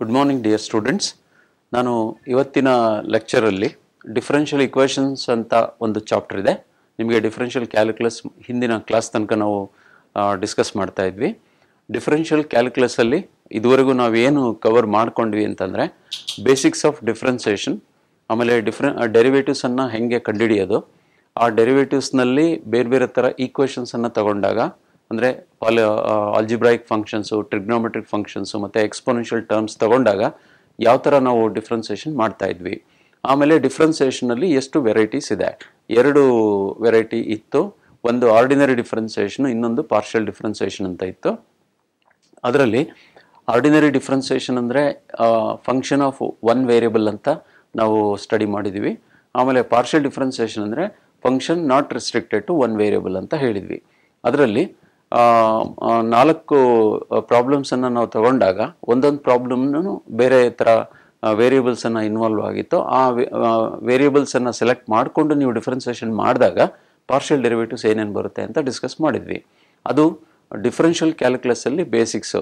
Good morning dear students ನಾನು ಇವತ್ತಿನ ಲೆಕ್ಚರಲ್ಲಿ differential equations ಅಂತ ಒಂದು ಚಾಪ್ಟರ್ ಇದೆ. ನಿಮಗೆ ಡಿಫ್ರೆನ್ಷಿಯಲ್ ಕ್ಯಾಲ್ಕುಲಸ್ ಹಿಂದಿನ ಕ್ಲಾಸ್ ತನಕ ನಾವು ಡಿಸ್ಕಸ್ ಮಾಡ್ತಾ ಇದ್ವಿ. ಡಿಫರೆನ್ಷಿಯಲ್ ಕ್ಯಾಲ್ಕುಲಸಲ್ಲಿ ಇದುವರೆಗೂ ನಾವೇನು ಕವರ್ ಮಾಡ್ಕೊಂಡ್ವಿ ಅಂತಂದರೆ ಬೇಸಿಕ್ಸ್ ಆಫ್ ಡಿಫ್ರೆನ್ಸೇಷನ್ ಆಮೇಲೆ ಡಿಫ್ರೆ ಡೆರಿವೇಟಿವ್ಸನ್ನು ಹೆಂಗೆ ಕಂಡುಹಿಡಿಯೋದು, ಆ ಡೆರಿವೇಟಿವ್ಸ್ನಲ್ಲಿ ಬೇರೆ ಬೇರೆ ಥರ ಈಕ್ವೇಷನ್ಸನ್ನು ತಗೊಂಡಾಗ ಅಂದರೆ ಪಾಲ ಆಲ್ಜಿಬ್ರಾಯಿಕ್ ಫಂಕ್ಷನ್ಸು ಟ್ರಿಗ್ನೋಮೆಟ್ರಿಕ್ ಫಂಕ್ಷನ್ಸು ಮತ್ತು ಎಕ್ಸ್ಪೊನೆನ್ಷಿಯಲ್ ಟರ್ಮ್ಸ್ ತಗೊಂಡಾಗ ಯಾವ ಥರ ನಾವು ಡಿಫ್ರೆನ್ಸೇಷನ್ ಮಾಡ್ತಾ ಇದ್ವಿ. ಆಮೇಲೆ ಡಿಫ್ರೆನ್ಸೇಷನಲ್ಲಿ ಎಷ್ಟು ವೆರೈಟೀಸ್ ಇದೆ. ಎರಡು ವೆರೈಟಿ ಇತ್ತು, ಒಂದು ಆರ್ಡಿನರಿ ಡಿಫ್ರೆನ್ಸೇಷನು ಇನ್ನೊಂದು ಪಾರ್ಷಿಯಲ್ ಡಿಫ್ರೆನ್ಸೇಷನ್ ಅಂತ ಇತ್ತು. ಅದರಲ್ಲಿ ಆರ್ಡಿನರಿ ಡಿಫ್ರೆನ್ಸೇಷನ್ ಅಂದರೆ ಫಂಕ್ಷನ್ ಆಫ್ ಒನ್ ವೇರಿಯಬಲ್ ಅಂತ ನಾವು ಸ್ಟಡಿ ಮಾಡಿದ್ವಿ. ಆಮೇಲೆ ಪಾರ್ಷಿಯಲ್ ಡಿಫ್ರೆನ್ಸೇಷನ್ ಅಂದರೆ function not restricted to one variable ಅಂತ ಹೇಳಿದ್ವಿ. ಅದರಲ್ಲಿ ನಾಲ್ಕು ಪ್ರಾಬ್ಲಮ್ಸನ್ನು ನಾವು ತಗೊಂಡಾಗ ಒಂದೊಂದು ಪ್ರಾಬ್ಲಮ್ನು ಬೇರೆ ಥರ ವೇರಿಯಬಲ್ಸನ್ನು ಇನ್ವಾಲ್ವ್ ಆಗಿತ್ತು. ಆ ವೇರಿಯಬಲ್ಸನ್ನು ಸೆಲೆಕ್ಟ್ ಮಾಡಿಕೊಂಡು ನೀವು ಡಿಫ್ರೆನ್ಸೇಷನ್ ಮಾಡಿದಾಗ ಪಾರ್ಷಿಯಲ್ ಡೆರಿವೇಟಿವ್ಸ್ ಏನೇನು ಬರುತ್ತೆ ಅಂತ ಡಿಸ್ಕಸ್ ಮಾಡಿದ್ವಿ. ಅದು ಡಿಫ್ರೆನ್ಷಿಯಲ್ ಕ್ಯಾಲ್ಕುಲಸಲ್ಲಿ ಬೇಸಿಕ್ಸು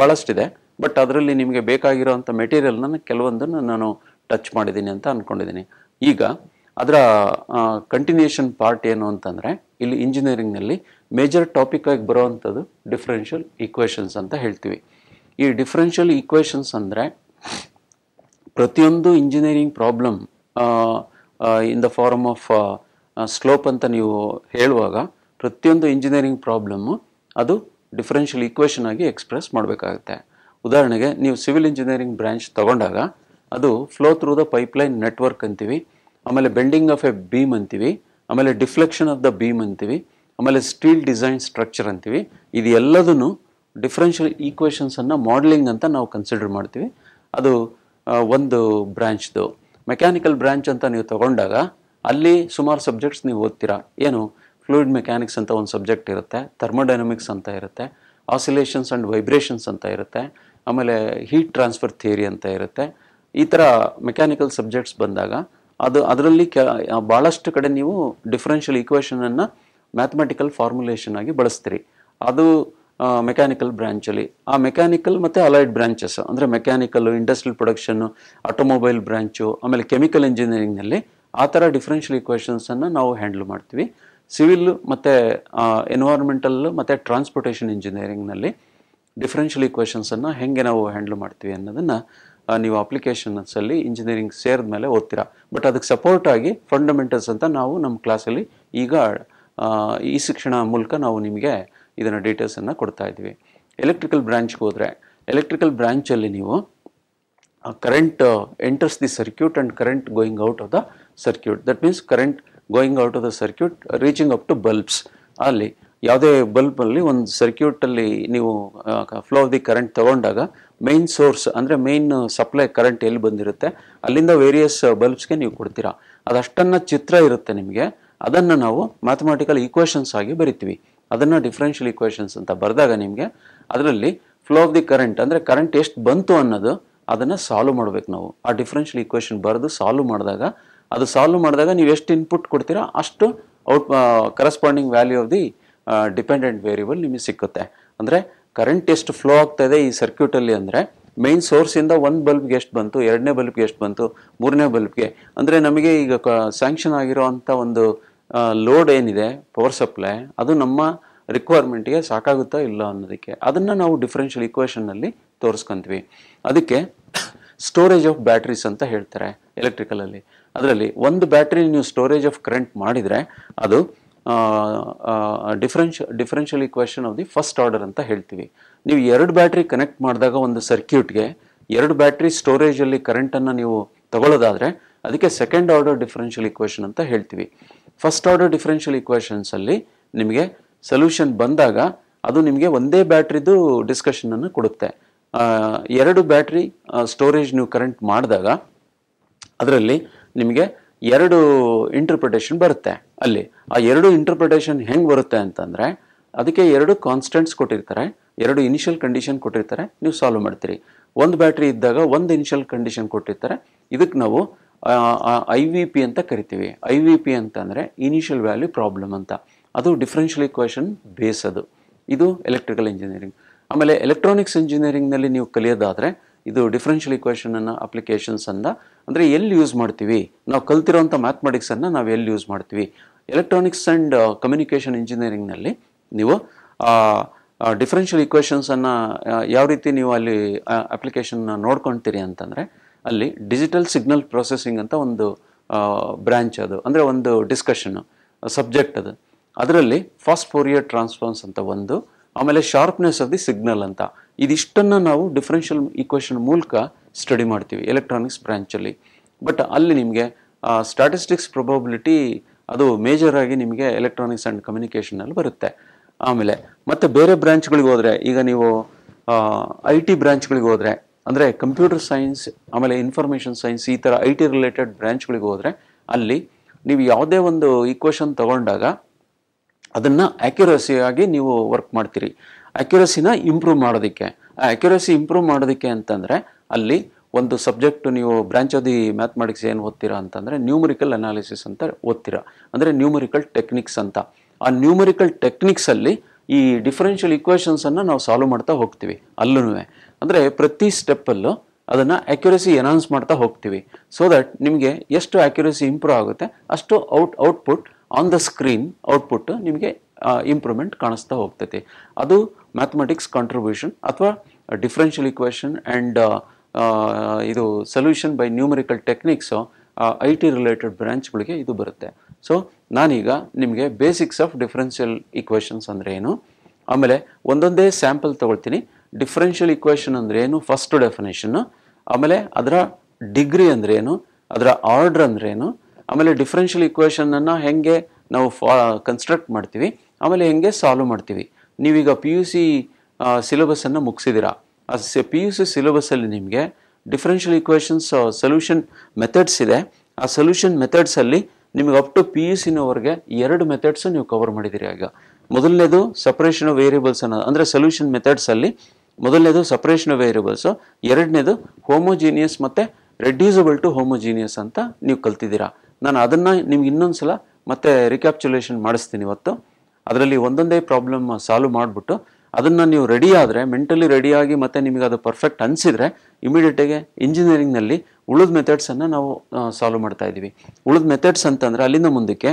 ಭಾಳಷ್ಟಿದೆ ಬಟ್ ಅದರಲ್ಲಿ ನಿಮಗೆ ಬೇಕಾಗಿರೋವಂಥ ಮೆಟೀರಿಯಲ್ನ ಕೆಲವೊಂದನ್ನು ನಾನು ಟಚ್ ಮಾಡಿದ್ದೀನಿ ಅಂತ ಅಂದ್ಕೊಂಡಿದ್ದೀನಿ ಈಗ ಅದರ ಕಂಟಿನ್ಯೂಷನ್ ಪಾರ್ಟ್ ಏನು ಅಂತಂದರೆ, ಇಲ್ಲಿ ಇಂಜಿನಿಯರಿಂಗ್ನಲ್ಲಿ ಮೇಜರ್ ಟಾಪಿಕ್ ಆಗಿ ಬರೋವಂಥದ್ದು ಡಿಫ್ರೆನ್ಷಿಯಲ್ ಈಕ್ವೇಷನ್ಸ್ ಅಂತ ಹೇಳ್ತೀವಿ. ಈ ಡಿಫ್ರೆನ್ಷಿಯಲ್ ಈಕ್ವೇಷನ್ಸ್ ಅಂದರೆ ಪ್ರತಿಯೊಂದು engineering problem in the form of slope ಅಂತ ನೀವು ಹೇಳುವಾಗ ಪ್ರತಿಯೊಂದು ಇಂಜಿನಿಯರಿಂಗ್ ಪ್ರಾಬ್ಲಮ್ಮು ಅದು ಡಿಫ್ರೆನ್ಷಿಯಲ್ ಈಕ್ವೇಷನ್ ಆಗಿ ಎಕ್ಸ್ಪ್ರೆಸ್ ಮಾಡಬೇಕಾಗುತ್ತೆ. ಉದಾಹರಣೆಗೆ ನೀವು ಸಿವಿಲ್ ಇಂಜಿನಿಯರಿಂಗ್ ಬ್ರ್ಯಾಂಚ್ ತಗೊಂಡಾಗ ಅದು flow through the pipeline network ಅಂತೀವಿ. ಆಮೇಲೆ ಬೆಂಡಿಂಗ್ ಆಫ್ ಎ ಬೀಮ್ ಅಂತೀವಿ, ಆಮೇಲೆ ಡಿಫ್ಲೆಕ್ಷನ್ ಆಫ್ ದ ಬೀಮ್ ಅಂತೀವಿ, ಆಮೇಲೆ ಸ್ಟೀಲ್ ಡಿಸೈನ್ ಸ್ಟ್ರಕ್ಚರ್ ಅಂತೀವಿ. ಇದು ಎಲ್ಲದನ್ನು ಡಿಫ್ರೆನ್ಷಿಯಲ್ ಈಕ್ವೇಷನ್ಸನ್ನು ಮಾಡಲಿಂಗ್ ಅಂತ ನಾವು ಕನ್ಸಿಡರ್ ಮಾಡ್ತೀವಿ. ಅದು ಒಂದು ಬ್ರ್ಯಾಂಚ್ದು ಮೆಕ್ಯಾನಿಕಲ್ ಬ್ರ್ಯಾಂಚ್ ಅಂತ ನೀವು ತಗೊಂಡಾಗ ಅಲ್ಲಿ ಸುಮಾರು ಸಬ್ಜೆಕ್ಟ್ಸ್ ನೀವು ಓದ್ತೀರಾ. ಏನು? ಫ್ಲೂಯಿಡ್ ಮೆಕ್ಯಾನಿಕ್ಸ್ ಅಂತ ಒಂದು ಸಬ್ಜೆಕ್ಟ್ ಇರುತ್ತೆ, ಥರ್ಮೋಡೈನಮಿಕ್ಸ್ ಅಂತ ಇರುತ್ತೆ, ಆಸಿಲೇಷನ್ಸ್ ಆ್ಯಂಡ್ ವೈಬ್ರೇಷನ್ಸ್ ಅಂತ ಇರುತ್ತೆ, ಆಮೇಲೆ ಹೀಟ್ ಟ್ರಾನ್ಸ್ಫರ್ ಥಿಯರಿ ಅಂತ ಇರುತ್ತೆ. ಈ ಥರ ಮೆಕ್ಯಾನಿಕಲ್ ಸಬ್ಜೆಕ್ಟ್ಸ್ ಬಂದಾಗ ಅದು ಅದರಲ್ಲಿ ಕೆ ಭಾಳಷ್ಟು ಕಡೆ ನೀವು ಡಿಫ್ರೆನ್ಷಿಯಲ್ ಈಕ್ವೇಷನನ್ನು ಮ್ಯಾಥಮೆಟಿಕಲ್ ಫಾರ್ಮುಲೇಷನ್ ಆಗಿ ಬಳಸ್ತೀರಿ. ಅದು ಮೆಕ್ಯಾನಿಕಲ್ ಬ್ರ್ಯಾಂಚಲ್ಲಿ ಆ ಮೆಕ್ಯಾನಿಕಲ್ ಮತ್ತು ಅಲೈಡ್ ಬ್ರ್ಯಾಂಚಸ್ ಅಂದರೆ mechanical industrial production automobile branch ಆಮೇಲೆ ಕೆಮಿಕಲ್ ಇಂಜಿನಿಯರಿಂಗ್ನಲ್ಲಿ ಆ ಥರ ಡಿಫ್ರೆನ್ಷಿಯಲ್ ಇಕ್ವೇಷನ್ಸನ್ನು ನಾವು ಹ್ಯಾಂಡಲ್ ಮಾಡ್ತೀವಿ. ಸಿವಿಲ್ ಮತ್ತು ಎನ್ವೈರ್ಮೆಂಟಲ್ ಮತ್ತು ಟ್ರಾನ್ಸ್ಪೋರ್ಟೇಷನ್ ಇಂಜಿನಿಯರಿಂಗ್ನಲ್ಲಿ ಡಿಫರೆನ್ಷಿಯಲ್ ಇಕ್ವೇಷನ್ಸನ್ನು ಹೇಗೆ ನಾವು ಹ್ಯಾಂಡಲ್ ಮಾಡ್ತೀವಿ ಅನ್ನೋದನ್ನು ನೀವು ಅಪ್ಲಿಕೇಶನ್ಸಲ್ಲಿ ಇಂಜಿನಿಯರಿಂಗ್ ಸೇರಿದ ಮೇಲೆ ಓದ್ತೀರಾ. ಬಟ್ ಅದಕ್ಕೆ ಸಪೋರ್ಟ್ ಆಗಿ ಫಂಡಮೆಂಟಲ್ಸ್ ಅಂತ ನಾವು ನಮ್ಮ ಕ್ಲಾಸಲ್ಲಿ ಈಗ ಈ ಶಿಕ್ಷಣ ಮೂಲಕ ನಾವು ನಿಮಗೆ ಇದನ್ನು ಡೀಟೇಲ್ಸನ್ನು ಕೊಡ್ತಾ ಇದ್ದೀವಿ. ಎಲೆಕ್ಟ್ರಿಕಲ್ ಬ್ರಾಂಚ್ಗೆ ಹೋದರೆ ಎಲೆಕ್ಟ್ರಿಕಲ್ ಬ್ರಾಂಚಲ್ಲಿ ನೀವು current enters the circuit and current going out of the circuit that means current going out of the circuit reaching up to bulbs ಅಲ್ಲಿ, ಯಾವುದೇ ಬಲ್ಬಲ್ಲಿ ಒಂದು ಸರ್ಕ್ಯೂಟಲ್ಲಿ ನೀವು ಫ್ಲೋ ಆಫ್ ದಿ ಕರೆಂಟ್ ತಗೊಂಡಾಗ ಮೈನ್ ಸೋರ್ಸ್ ಅಂದರೆ ಮೇನ್ ಸಪ್ಲೈ ಕರೆಂಟ್ ಎಲ್ಲಿ ಬಂದಿರುತ್ತೆ, ಅಲ್ಲಿಂದ ವೇರಿಯಸ್ ಬಲ್ಬ್ಸ್ಗೆ ನೀವು ಕೊಡ್ತೀರಾ. ಅದಷ್ಟನ್ನು ಚಿತ್ರ ಇರುತ್ತೆ ನಿಮಗೆ. ಅದನ್ನು ನಾವು ಮ್ಯಾಥಮೆಟಿಕಲ್ ಈಕ್ವೇಷನ್ಸ್ ಆಗಿ ಬರಿತೀವಿ. ಅದನ್ನು ಡಿಫ್ರೆನ್ಷಿಯಲ್ ಈಕ್ವೇಷನ್ಸ್ ಅಂತ ಬರೆದಾಗ ನಿಮಗೆ ಅದರಲ್ಲಿ ಫ್ಲೋ ಆಫ್ ದಿ ಕರೆಂಟ್ ಅಂದರೆ ಕರೆಂಟ್ ಎಷ್ಟು ಬಂತು ಅನ್ನೋದು ಅದನ್ನು ಸಾಲ್ವ್ ಮಾಡಬೇಕು ನಾವು. ಆ ಡಿಫ್ರೆನ್ಷಿಯಲ್ ಈಕ್ವೇಷನ್ ಬರೆದು ಸಾಲ್ವ್ ಮಾಡಿದಾಗ, ಅದು ಸಾಲ್ವ್ ಮಾಡಿದಾಗ ನೀವು ಎಷ್ಟು ಇನ್ಪುಟ್ ಕೊಡ್ತೀರಾ ಅಷ್ಟು out corresponding value of the dependent variable ನಿಮಗೆ ಸಿಕ್ಕುತ್ತೆ. ಅಂದರೆ ಕರೆಂಟ್ ಎಷ್ಟು ಫ್ಲೋ ಆಗ್ತಾ ಇದೆ ಈ ಸರ್ಕ್ಯೂಟಲ್ಲಿ ಅಂದರೆ ಮೈನ್ ಸೋರ್ಸಿಂದ ಒಂದು ಬಲ್ಬ್ಗೆ ಎಷ್ಟು ಬಂತು, ಎರಡನೇ ಬಲ್ಬ್ಗೆ ಎಷ್ಟು ಬಂತು, ಮೂರನೇ ಬಲ್ಬ್ಗೆ ಅಂದರೆ ನಮಗೆ ಈಗ ಸ್ಯಾಂಕ್ಷನ್ ಆಗಿರೋವಂಥ ಒಂದು ಲೋಡ್ ಏನಿದೆ ಪವರ್ ಸಪ್ಲೈ ಅದು ನಮ್ಮ ರಿಕ್ವೈರ್ಮೆಂಟಿಗೆ ಸಾಕಾಗುತ್ತಾ ಇಲ್ಲ ಅನ್ನೋದಕ್ಕೆ. ಅದನ್ನು ನಾವು ಡಿಫ್ರೆನ್ಷಿಯಲ್ ಇಕ್ವೇಷನ್ನಲ್ಲಿ ತೋರಿಸ್ಕೊಂತೀವಿ. ಅದಕ್ಕೆ ಸ್ಟೋರೇಜ್ ಆಫ್ ಬ್ಯಾಟ್ರೀಸ್ ಅಂತ ಹೇಳ್ತಾರೆ ಎಲೆಕ್ಟ್ರಿಕಲಲ್ಲಿ ಅದರಲ್ಲಿ ಒಂದು ಬ್ಯಾಟ್ರಿ ನೀವು ಸ್ಟೋರೇಜ್ ಆಫ್ ಕರೆಂಟ್ ಮಾಡಿದರೆ ಅದು ಡಿಫ್ರೆನ್ಷ್ differential equation of the first order ಅಂತ ಹೇಳ್ತೀವಿ. ನೀವು ಎರಡು ಬ್ಯಾಟ್ರಿ ಕನೆಕ್ಟ್ ಮಾಡಿದಾಗ ಒಂದು ಸರ್ಕ್ಯೂಟ್ಗೆ ಎರಡು ಬ್ಯಾಟ್ರಿ ಸ್ಟೋರೇಜಲ್ಲಿ ಕರೆಂಟನ್ನು ನೀವು ತಗೊಳ್ಳೋದಾದರೆ ಅದಕ್ಕೆ ಸೆಕೆಂಡ್ ಆರ್ಡರ್ ಡಿಫ್ರೆನ್ಷಿಯಲ್ ಈಕ್ವೇಷನ್ ಅಂತ ಹೇಳ್ತೀವಿ. ಫಸ್ಟ್ ಆರ್ಡರ್ ಡಿಫ್ರೆನ್ಷಿಯಲ್ ಈಕ್ವೇಷನ್ಸಲ್ಲಿ ನಿಮಗೆ ಸೊಲ್ಯೂಷನ್ ಬಂದಾಗ ಅದು ನಿಮಗೆ ಒಂದೇ ಬ್ಯಾಟ್ರಿದು ಡಿಸ್ಕಷನನ್ನು ಕೊಡುತ್ತೆ. ಎರಡು ಬ್ಯಾಟ್ರಿ ಸ್ಟೋರೇಜ್ ನೀವು ಕರೆಂಟ್ ಮಾಡಿದಾಗ ಅದರಲ್ಲಿ ನಿಮಗೆ ಎರಡು ಇಂಟರ್ಪ್ರಿಟೇಷನ್ ಬರುತ್ತೆ. ಅಲ್ಲಿ ಆ ಎರಡು ಇಂಟರ್ಪ್ರಿಟೇಷನ್ ಹೆಂಗೆ ಬರುತ್ತೆ ಅಂತಂದರೆ, ಅದಕ್ಕೆ ಎರಡು ಕಾನ್ಸ್ಟೆಂಟ್ಸ್ ಕೊಟ್ಟಿರ್ತಾರೆ, ಎರಡು ಇನಿಷಿಯಲ್ ಕಂಡೀಷನ್ ಕೊಟ್ಟಿರ್ತಾರೆ, ನೀವು ಸಾಲ್ವ್ ಮಾಡ್ತೀರಿ. ಒಂದು ಬ್ಯಾಟ್ರಿ ಇದ್ದಾಗ ಒಂದು ಇನಿಷಿಯಲ್ ಕಂಡೀಷನ್ ಕೊಟ್ಟಿರ್ತಾರೆ. ಇದಕ್ಕೆ ನಾವು ಐ ವಿ ಪಿ ಅಂತ ಕರಿತೀವಿ. ಐ ವಿ ಪಿ ಅಂತಂದರೆ ಇನಿಷಿಯಲ್ ವ್ಯಾಲ್ಯೂ ಪ್ರಾಬ್ಲಮ್ ಅಂತ. ಅದು ಡಿಫ್ರೆನ್ಷಿಯಲ್ ಇಕ್ವೇಷನ್ ಬೇಸ್ ಅದು. ಇದು ಎಲೆಕ್ಟ್ರಿಕಲ್ ಇಂಜಿನಿಯರಿಂಗ್ ಆಮೇಲೆ ಎಲೆಕ್ಟ್ರಾನಿಕ್ಸ್ ಇಂಜಿನಿಯರಿಂಗ್ನಲ್ಲಿ ನೀವು ಕಲಿಯೋದಾದರೆ ಇದು ಡಿಫ್ರೆನ್ಷಿಯಲ್ ಅಪ್ಲಿಕೇಶನ್ಸ್ ಅಂದ. ಅಂದರೆ ಎಲ್ಲಿ ಯೂಸ್ ಮಾಡ್ತೀವಿ? ನಾವು ಕಲ್ತಿರೋಂಥ ಮ್ಯಾಥಮೆಟಿಕ್ಸನ್ನು ನಾವು ಎಲ್ಲಿ ಯೂಸ್ ಮಾಡ್ತೀವಿ? ಎಲೆಕ್ಟ್ರಾನಿಕ್ಸ್ ಆ್ಯಂಡ್ ಕಮ್ಯುನಿಕೇಷನ್ ಇಂಜಿನಿಯರಿಂಗ್ನಲ್ಲಿ ನೀವು ಡಿಫ್ರೆನ್ಷಿಯಲ್ ಇಕ್ವೇಷನ್ಸನ್ನು ಯಾವ ರೀತಿ ನೀವು ಅಲ್ಲಿ ಅಪ್ಲಿಕೇಶನ್ನ ನೋಡ್ಕೊಳ್ತೀರಿ ಅಂತಂದರೆ, ಅಲ್ಲಿ ಡಿಜಿಟಲ್ ಸಿಗ್ನಲ್ ಪ್ರೊಸೆಸಿಂಗ್ ಅಂತ ಒಂದು ಬ್ರ್ಯಾಂಚ್ ಅದು. ಅಂದರೆ ಒಂದು ಡಿಸ್ಕಷನ್ನು ಸಬ್ಜೆಕ್ಟ್ ಅದು. ಅದರಲ್ಲಿ ಫಾಸ್ಟ್ ಫೋರಿಯರ್ ಟ್ರಾನ್ಸ್ಫಾರ್ಮ್ಸ್ ಅಂತ ಒಂದು, ಆಮೇಲೆ ಶಾರ್ಪ್ನೆಸ್ ಆಫ್ ದಿ ಸಿಗ್ನಲ್ ಅಂತ. ಇದಿಷ್ಟನ್ನು ನಾವು ಡಿಫ್ರೆನ್ಷಿಯಲ್ ಈಕ್ವೇಷನ್ ಮೂಲಕ ಸ್ಟಡಿ ಮಾಡ್ತೀವಿ ಎಲೆಕ್ಟ್ರಾನಿಕ್ಸ್ ಬ್ರ್ಯಾಂಚಲ್ಲಿ ಬಟ್ ಅಲ್ಲಿ ನಿಮಗೆ ಸ್ಟ್ಯಾಟಿಸ್ಟಿಕ್ಸ್ ಪ್ರೊಬಬಿಲಿಟಿ ಅದು ಮೇಜರ್ ಆಗಿ ನಿಮಗೆ ಎಲೆಕ್ಟ್ರಾನಿಕ್ಸ್ ಆ್ಯಂಡ್ ಕಮ್ಯುನಿಕೇಷನಲ್ಲಿ ಬರುತ್ತೆ. ಆಮೇಲೆ, ಮತ್ತು ಬೇರೆ ಬ್ರ್ಯಾಂಚ್ಗಳಿಗೆ ಹೋದರೆ, ಈಗ ನೀವು ಐ ಟಿ ಬ್ರ್ಯಾಂಚ್ಗಳಿಗೆ ಹೋದರೆ, ಅಂದರೆ ಕಂಪ್ಯೂಟರ್ ಸೈನ್ಸ್ ಆಮೇಲೆ ಇನ್ಫಾರ್ಮೇಷನ್ ಸೈನ್ಸ್ ಈ ಥರ ಐ ಟಿ ರಿಲೇಟೆಡ್ ಬ್ರ್ಯಾಂಚ್ಗಳಿಗೆ ಹೋದರೆ, ಅಲ್ಲಿ ನೀವು ಯಾವುದೇ ಒಂದು ಈಕ್ವೇಷನ್ ತಗೊಂಡಾಗ ಅದನ್ನು ಆ್ಯಕ್ಯುರಸಿಯಾಗಿ ನೀವು ವರ್ಕ್ ಮಾಡ್ತೀರಿ. ಆ್ಯಕ್ಯುರಸಿನ ಇಂಪ್ರೂವ್ ಮಾಡೋದಕ್ಕೆ. ಆ ಅಕ್ಯುರಸಿ ಇಂಪ್ರೂವ್ ಮಾಡೋದಕ್ಕೆ ಅಂತಂದರೆ ಅಲ್ಲಿ ಒಂದು ಸಬ್ಜೆಕ್ಟು ನೀವು ಬ್ರಾಂಚ್ ಆಫ್ ದಿ ಮ್ಯಾಥಮೆಟಿಕ್ಸ್ ಏನು ಓದ್ತೀರಾ ಅಂತಂದರೆ ನ್ಯೂಮರಿಕಲ್ ಅನಾಲಿಸಿಸ್ ಅಂತ ಓದ್ತೀರಾ. ಅಂದರೆ ನ್ಯೂಮರಿಕಲ್ ಟೆಕ್ನಿಕ್ಸ್ ಅಂತ. ಆ ನ್ಯೂಮರಿಕಲ್ ಟೆಕ್ನಿಕ್ಸಲ್ಲಿ ಈ ಡಿಫರೆನ್ಷಿಯಲ್ ಇಕ್ವೇಷನ್ಸನ್ನು ನಾವು ಸಾಲ್ವ್ ಮಾಡ್ತಾ ಹೋಗ್ತೀವಿ ಅಲ್ಲೂ ಅಂದರೆ ಪ್ರತಿ ಸ್ಟೆಪ್ಪಲ್ಲೂ ಅದನ್ನು ಆ್ಯಕ್ಯುರಸಿ ಎನಾನ್ಸ್ ಮಾಡ್ತಾ ಹೋಗ್ತೀವಿ. ಸೊ ದಟ್ ನಿಮಗೆ ಎಷ್ಟು ಆ್ಯಕ್ಯುರಸಿ ಇಂಪ್ರೂವ್ ಆಗುತ್ತೆ, ಅಷ್ಟು out output on the screen output ನಿಮಗೆ ಇಂಪ್ರೂವ್ಮೆಂಟ್ ಕಾಣಿಸ್ತಾ ಹೋಗ್ತೈತಿ. ಅದು ಮ್ಯಾಥಮೆಟಿಕ್ಸ್ ಕಾಂಟ್ರಿಬ್ಯೂಷನ್ ಅಥವಾ ಡಿಫ್ರೆನ್ಷಿಯಲ್ ಇಕ್ವೇಷನ್ ಆ್ಯಂಡ್ ಇದು solution by numerical techniques I T related ಬ್ರ್ಯಾಂಚ್ಗಳಿಗೆ ಇದು ಬರುತ್ತೆ. ಸೊ ನಾನೀಗ ನಿಮಗೆ ಬೇಸಿಕ್ಸ್ ಆಫ್ ಡಿಫ್ರೆನ್ಷಿಯಲ್ ಇಕ್ವೇಷನ್ಸ್ ಅಂದರೆ ಏನು? ಆಮೇಲೆ ಒಂದೊಂದೇ ಸ್ಯಾಂಪಲ್ ತೊಗೊಳ್ತೀನಿ. ಡಿಫ್ರೆನ್ಷಿಯಲ್ ಇಕ್ವೇಷನ್ ಅಂದರೆ ಏನು? ಫಸ್ಟ್ ಡೆಫಿನೇಷನ್ನು ಆಮೇಲೆ ಅದರ ಡಿಗ್ರಿ ಅಂದರೆ ಏನು? ಅದರ ಆರ್ಡ್ರ್ ಅಂದರೆ ಏನು? ಆಮೇಲೆ ಡಿಫ್ರೆನ್ಷಿಯಲ್ ಇಕ್ವೇಷನನ್ನು ಹೆಂಗೆ ನಾವು ಫಾ ಕನ್ಸ್ಟ್ರಕ್ಟ್ ಮಾಡ್ತೀವಿ? ಆಮೇಲೆ ಹೆಂಗೆ ಸಾಲ್ವ್ ಮಾಡ್ತೀವಿ? ನೀವೀಗ ಪಿ ಯು ಸಿ ಸಿಲೆಬಸನ್ನು ಮುಗಿಸಿದ್ದೀರಾ? ಆ ಪಿ ಯು ಸಿ ಸಿಲೆಬಸ್ಸಲ್ಲಿ ನಿಮಗೆ ಡಿಫ್ರೆನ್ಷಿಯಲ್ ಇಕ್ವೇಷನ್ಸ್ ಸೊಲ್ಯೂಷನ್ ಮೆಥಡ್ಸ್ ಇದೆ. ಆ ಸೊಲ್ಯೂಷನ್ ಮೆಥಡ್ಸಲ್ಲಿ ನಿಮಗೆ ಅಪ್ ಟು ಪಿ ಯು ಸಿನವರೆಗೆ ಎರಡು ಮೆಥಡ್ಸು ನೀವು ಕವರ್ ಮಾಡಿದ್ದೀರಿ ಈಗ. ಮೊದಲನೇದು ಸಪ್ರೇಷನ್ ಆಫ್ ವೇರಿಯಬಲ್ಸ್ ಅನ್ನೋದು ಅಂದರೆ ಸೊಲ್ಯೂಷನ್ ಮೆಥಡ್ಸಲ್ಲಿ ಮೊದಲನೇದು ಸಪ್ರೇಷನ್ ಆಫ್ ವೇರಿಯಬಲ್ಸು ಎರಡನೇದು ಹೋಮೋಜೀನಿಯಸ್ ಮತ್ತು ರೆಡ್ಯೂಸಬಲ್ ಟು ಹೋಮೋಜೀನಿಯಸ್ ಅಂತ ನೀವು ಕಲ್ತಿದ್ದೀರಾ. ನಾನು ಅದನ್ನು ನಿಮ್ಗೆ ಇನ್ನೊಂದು ಸಲ ಮತ್ತೆ ರಿಕ್ಯಾಪ್ಚುಲೇಷನ್ ಮಾಡಿಸ್ತೀನಿ ಇವತ್ತು. ಅದರಲ್ಲಿ ಒಂದೊಂದೇ ಪ್ರಾಬ್ಲಮ್ ಸಾಲ್ವ್ ಮಾಡಿಬಿಟ್ಟು ಅದನ್ನು ನೀವು ರೆಡಿ ಆದರೆ ಮೆಂಟಲಿ ರೆಡಿಯಾಗಿ ಮತ್ತೆ ನಿಮಗೆ ಅದು ಪರ್ಫೆಕ್ಟ್ ಅನಿಸಿದರೆ ಇಮಿಡಿಯೇಟಾಗಿ ಇಂಜಿನಿಯರಿಂಗ್ನಲ್ಲಿ ಉಳಿದ ಮೆಥಡ್ಸನ್ನು ನಾವು ಸಾಲ್ವ್ ಮಾಡ್ತಾ ಇದ್ದೀವಿ. ಉಳಿದ ಮೆಥಡ್ಸ್ ಅಂತಂದರೆ ಅಲ್ಲಿಂದ ಮುಂದಕ್ಕೆ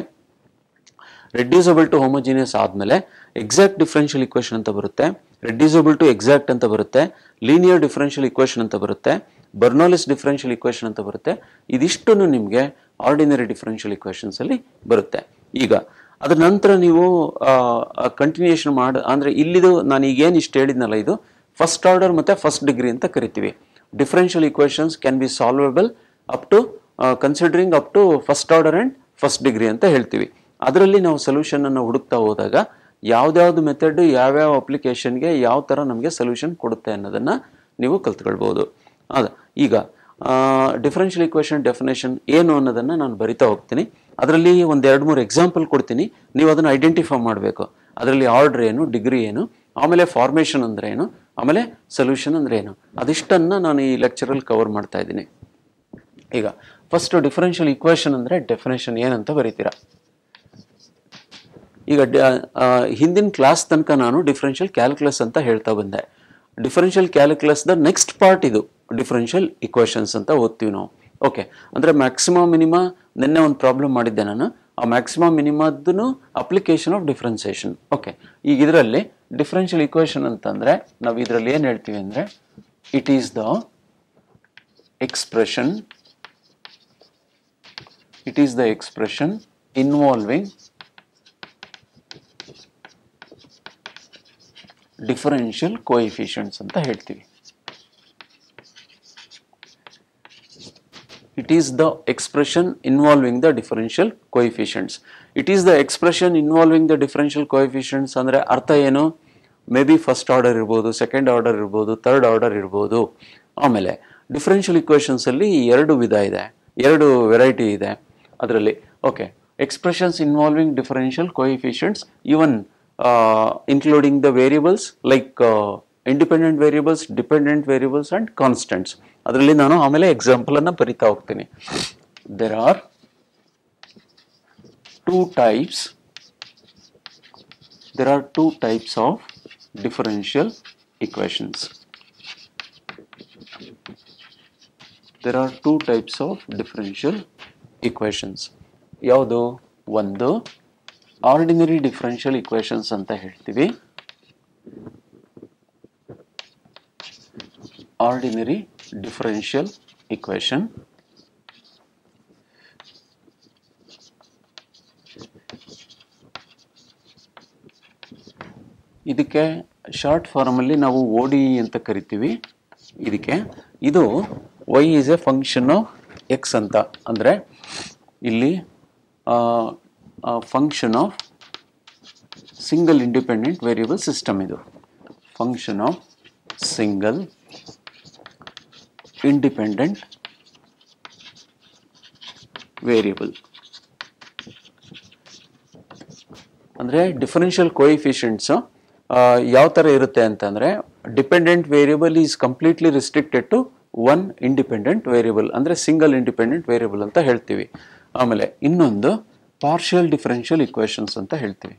ರೆಡ್ಯೂಸಬಲ್ ಟು ಹೋಮೋಜಿನಿಯಸ್ ಆದಮೇಲೆ ಎಕ್ಸಾಕ್ಟ್ ಡಿಫ್ರೆನ್ಷಿಯಲ್ ಇಕ್ವೇಷನ್ ಅಂತ ಬರುತ್ತೆ ರೆಡ್ಯೂಸಬಲ್ ಟು ಎಕ್ಸಾಕ್ಟ್ ಅಂತ ಬರುತ್ತೆ ಲೀನಿಯರ್ ಡಿಫ್ರೆನ್ಷಿಯಲ್ ಇಕ್ವೇಷನ್ ಅಂತ ಬರುತ್ತೆ ಬರ್ನಾಲಿಸ್ ಡಿಫ್ರೆನ್ಷಿಯಲ್ ಇಕ್ವೇಷನ್ ಅಂತ ಬರುತ್ತೆ ಇದಿಷ್ಟು ನಿಮಗೆ ಆರ್ಡಿನರಿ ಡಿಫ್ರೆನ್ಷಿಯಲ್ ಇಕ್ವೇಷನ್ಸಲ್ಲಿ ಬರುತ್ತೆ. ಈಗ ಅದ್ರ ನಂತರ ನೀವು ಕಂಟಿನ್ಯೂಯೇಷನ್ ಮಾಡಿ, ಅಂದರೆ ಇಲ್ಲಿದು ನಾನು ಈಗೇನು ಇಷ್ಟು ಹೇಳಿದ್ನಲ್ಲ ಇದು ಫಸ್ಟ್ ಆರ್ಡರ್ ಮತ್ತು ಫಸ್ಟ್ ಡಿಗ್ರಿ ಅಂತ ಕರಿತೀವಿ. Differential equations can be solvable up to considering up to first order and first degree ಅಂತ ಹೇಳ್ತೀವಿ. ಅದರಲ್ಲಿ ನಾವು ಸೊಲ್ಯೂಷನನ್ನು ಹುಡುಕ್ತಾ ಹೋದಾಗ ಯಾವ್ದು ಮೆಥಡ್ ಯಾವ್ಯಾವ ಅಪ್ಲಿಕೇಶನ್ಗೆ ಯಾವ ಥರ ನಮಗೆ ಸೊಲ್ಯೂಷನ್ ಕೊಡುತ್ತೆ ಅನ್ನೋದನ್ನು ನೀವು ಕಲ್ತ್ಕೊಳ್ಬೋದು. ಅದು, ಈಗ ಡಿಫ್ರೆನ್ಷಿಯಲ್ ಇಕ್ವೇಷನ್ ಡೆಫಿನೇಷನ್ ಏನು ಅನ್ನೋದನ್ನು ನಾನು ಬರಿತಾ ಹೋಗ್ತೀನಿ. ಅದರಲ್ಲಿ ಒಂದು ಎರಡು ಮೂರು ಎಕ್ಸಾಂಪಲ್ ಕೊಡ್ತೀನಿ. ನೀವು ಅದನ್ನು ಐಡೆಂಟಿಫೈ ಮಾಡಬೇಕು. ಅದರಲ್ಲಿ ಆರ್ಡ್ರ್ ಏನು ಡಿಗ್ರಿ ಏನು, ಆಮೇಲೆ ಫಾರ್ಮೇಷನ್ ಅಂದರೆ ಏನು, ಆಮೇಲೆ ಸೊಲ್ಯೂಷನ್ ಅಂದರೆ ಏನು. ಅದಿಷ್ಟನ್ನು ನಾನು ಈ ಲೆಕ್ಚರಲ್ಲಿ ಕವರ್ ಮಾಡ್ತಾ ಇದ್ದೀನಿ. ಈಗ ಫಸ್ಟ್ ಡಿಫರೆನ್ಷಿಯಲ್ ಇಕ್ವೇಷನ್ ಅಂದರೆ ಡೆಫಿನೇಷನ್ ಏನಂತ ಬರೀತೀರಾ? ಈಗ ಹಿಂದಿನ ಕ್ಲಾಸ್ ತನಕ ನಾನು ಡಿಫರೆನ್ಷಿಯಲ್ ಕ್ಯಾಲ್ಕುಲಸ್ ಅಂತ ಹೇಳ್ತಾ ಬಂದೆ. ಡಿಫರೆನ್ಷಿಯಲ್ ಕ್ಯಾಲ್ಕುಲಸ್ದ ನೆಕ್ಸ್ಟ್ ಪಾರ್ಟ್ ಇದು ಡಿಫರೆನ್ಷಿಯಲ್ ಇಕ್ವೇಷನ್ಸ್ ಅಂತ ಓದ್ತೀವಿ ನಾವು. ಓಕೆ ಅಂದರೆ ಮ್ಯಾಕ್ಸಿಮಮ್ ಮಿನಿಮ ನಿನ್ನೆ ಒಂದು ಪ್ರಾಬ್ಲಮ್ ಮಾಡಿದ್ದೆ ನಾನು. ಆ ಮ್ಯಾಕ್ಸಿಮಮ್ ಮಿನಿಮದ್ದು ಅಪ್ಲಿಕೇಶನ್ ಆಫ್ ಡಿಫ್ರೆನ್ಸೇಷನ್ ಓಕೆ ಈಗ ಇದರಲ್ಲಿ ಡಿಫ್ರೆನ್ಷಿಯಲ್ ಇಕ್ವೇಷನ್ ಅಂತಂದರೆ ನಾವು ಇದರಲ್ಲಿ ಏನು ಹೇಳ್ತೀವಿ ಅಂದರೆ it is the expression it is the expression involving differential coefficients ಅಂತ ಹೇಳ್ತೀವಿ. It is the expression involving the differential coefficients. It is the expression involving the differential coefficients ಅಂದರೆ ಅರ್ಥ ಏನು? ಮೇ ಬಿ ಫಸ್ಟ್ ಆರ್ಡರ್ ಇರ್ಬೋದು second order ಇರ್ಬೋದು third order ಇರ್ಬೋದು. ಆಮೇಲೆ differential ಇಕ್ವೇಷನ್ಸಲ್ಲಿ ಎರಡು ವಿಧ ಇದೆ. ಎರಡು ವೆರೈಟಿ ಇದೆ. ಅದರಲ್ಲಿ okay expressions involving differential coefficients even including the variables like independent variables dependent variables and constants ಅದರಲ್ಲಿ ನಾನು ಆಮೇಲೆ ಎಕ್ಸಾಂಪಲನ್ನು ಬರಿತಾ ಹೋಗ್ತೀನಿ. There are two types there are two types of differential equations there are two types of differential equations ಯಾವುದು? ಒಂದು ordinary differential equations ಅಂತ ಹೇಳ್ತೀವಿ. Ordinary differential equation. ಇದಕ್ಕೆ ಶಾರ್ಟ್ ಫಾರ್ಮಲ್ಲಿ ನಾವು ಓ ಡಿ ಅಂತ ಕರಿತೀವಿ. ಇದಕ್ಕೆ. ಇದು y is a function of x ಅಂತ. ಅಂದರೆ ಇಲ್ಲಿ function of single independent variable system ಇದು. Function of single independent variable ಅಂದರೆ ಡಿಫರೆನ್ಷಿಯಲ್ ಕೋಯಿಫಿಷಿಯಂಟ್ಸು ಯಾವ ಥರ ಇರುತ್ತೆ ಅಂತಂದರೆ dependent variable is completely restricted to one independent variable ಅಂದರೆ ಸಿಂಗಲ್ ಇಂಡಿಪೆಂಡೆಂಟ್ ವೇರಿಯಬಲ್ ಅಂತ ಹೇಳ್ತೀವಿ. ಆಮೇಲೆ ಇನ್ನೊಂದು ಪಾರ್ಷಿಯಲ್ ಡಿಫರೆನ್ಷಿಯಲ್ ಇಕ್ವೇಷನ್ಸ್ ಅಂತ ಹೇಳ್ತೀವಿ.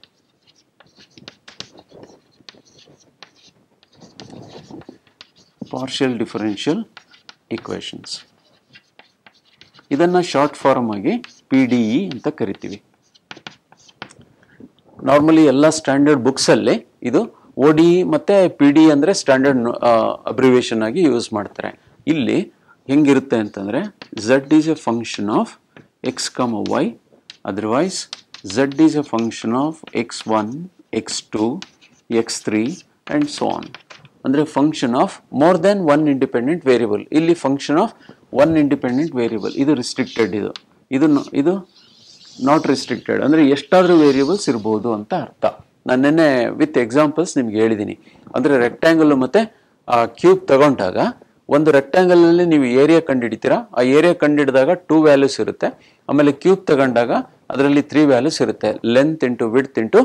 ಪಾರ್ಷಿಯಲ್ ಡಿಫರೆನ್ಷಿಯಲ್ ಇಕ್ವೇಷನ್ಸ್ ಇದನ್ನು ಶಾರ್ಟ್ ಫಾರ್ಮ್ ಆಗಿ ಪಿ ಡಿ ಇ ಅಂತ ಕರಿತೀವಿ. ನಾರ್ಮಲಿ ಎಲ್ಲ ಸ್ಟ್ಯಾಂಡರ್ಡ್ ಬುಕ್ಸಲ್ಲಿ ಇದು ಒ ಡಿ ಮತ್ತು ಪಿ ಡಿ ಅಂದರೆ ಸ್ಟ್ಯಾಂಡರ್ಡ್ ಅಬ್ರಿವೇಷನ್ ಆಗಿ ಯೂಸ್ ಮಾಡ್ತಾರೆ. ಇಲ್ಲಿ ಹೆಂಗಿರುತ್ತೆ ಅಂತಂದರೆ Z is a function of X comma Y otherwise Z is a function of X one X two X three and so on ಅಂದರೆ function of more than one independent variable ಇಲ್ಲಿ function of one independent variable ಇದು restricted ಇದು. ಇದು ಇದು not restricted ಅಂದರೆ ಎಷ್ಟಾದರೂ variables ಇರ್ಬೋದು ಅಂತ ಅರ್ಥ. ನಾನು ನಿನ್ನೆ ವಿತ್ ಎಕ್ಸಾಂಪಲ್ಸ್ ನಿಮ್ಗೆ ಹೇಳಿದ್ದೀನಿ ಅಂದರೆ ರೆಕ್ಟ್ಯಾಂಗಲ್ ಮತ್ತು ಕ್ಯೂಬ್ ತಗೊಂಡಾಗ ಒಂದು ರೆಕ್ಟ್ಯಾಂಗಲಲ್ಲಿ ನೀವು ಏರಿಯಾ ಕಂಡುಹಿಡಿತೀರಾ ಆ ಏರಿಯಾ ಕಂಡುಹಿಡಿದಾಗ ಟೂ ವ್ಯಾಲ್ಯೂಸ್ ಇರುತ್ತೆ. ಆಮೇಲೆ ಕ್ಯೂಬ್ ತಗೊಂಡಾಗ ಅದರಲ್ಲಿ ತ್ರೀ ವ್ಯಾಲ್ಯೂಸ್ ಇರುತ್ತೆ. Length into width into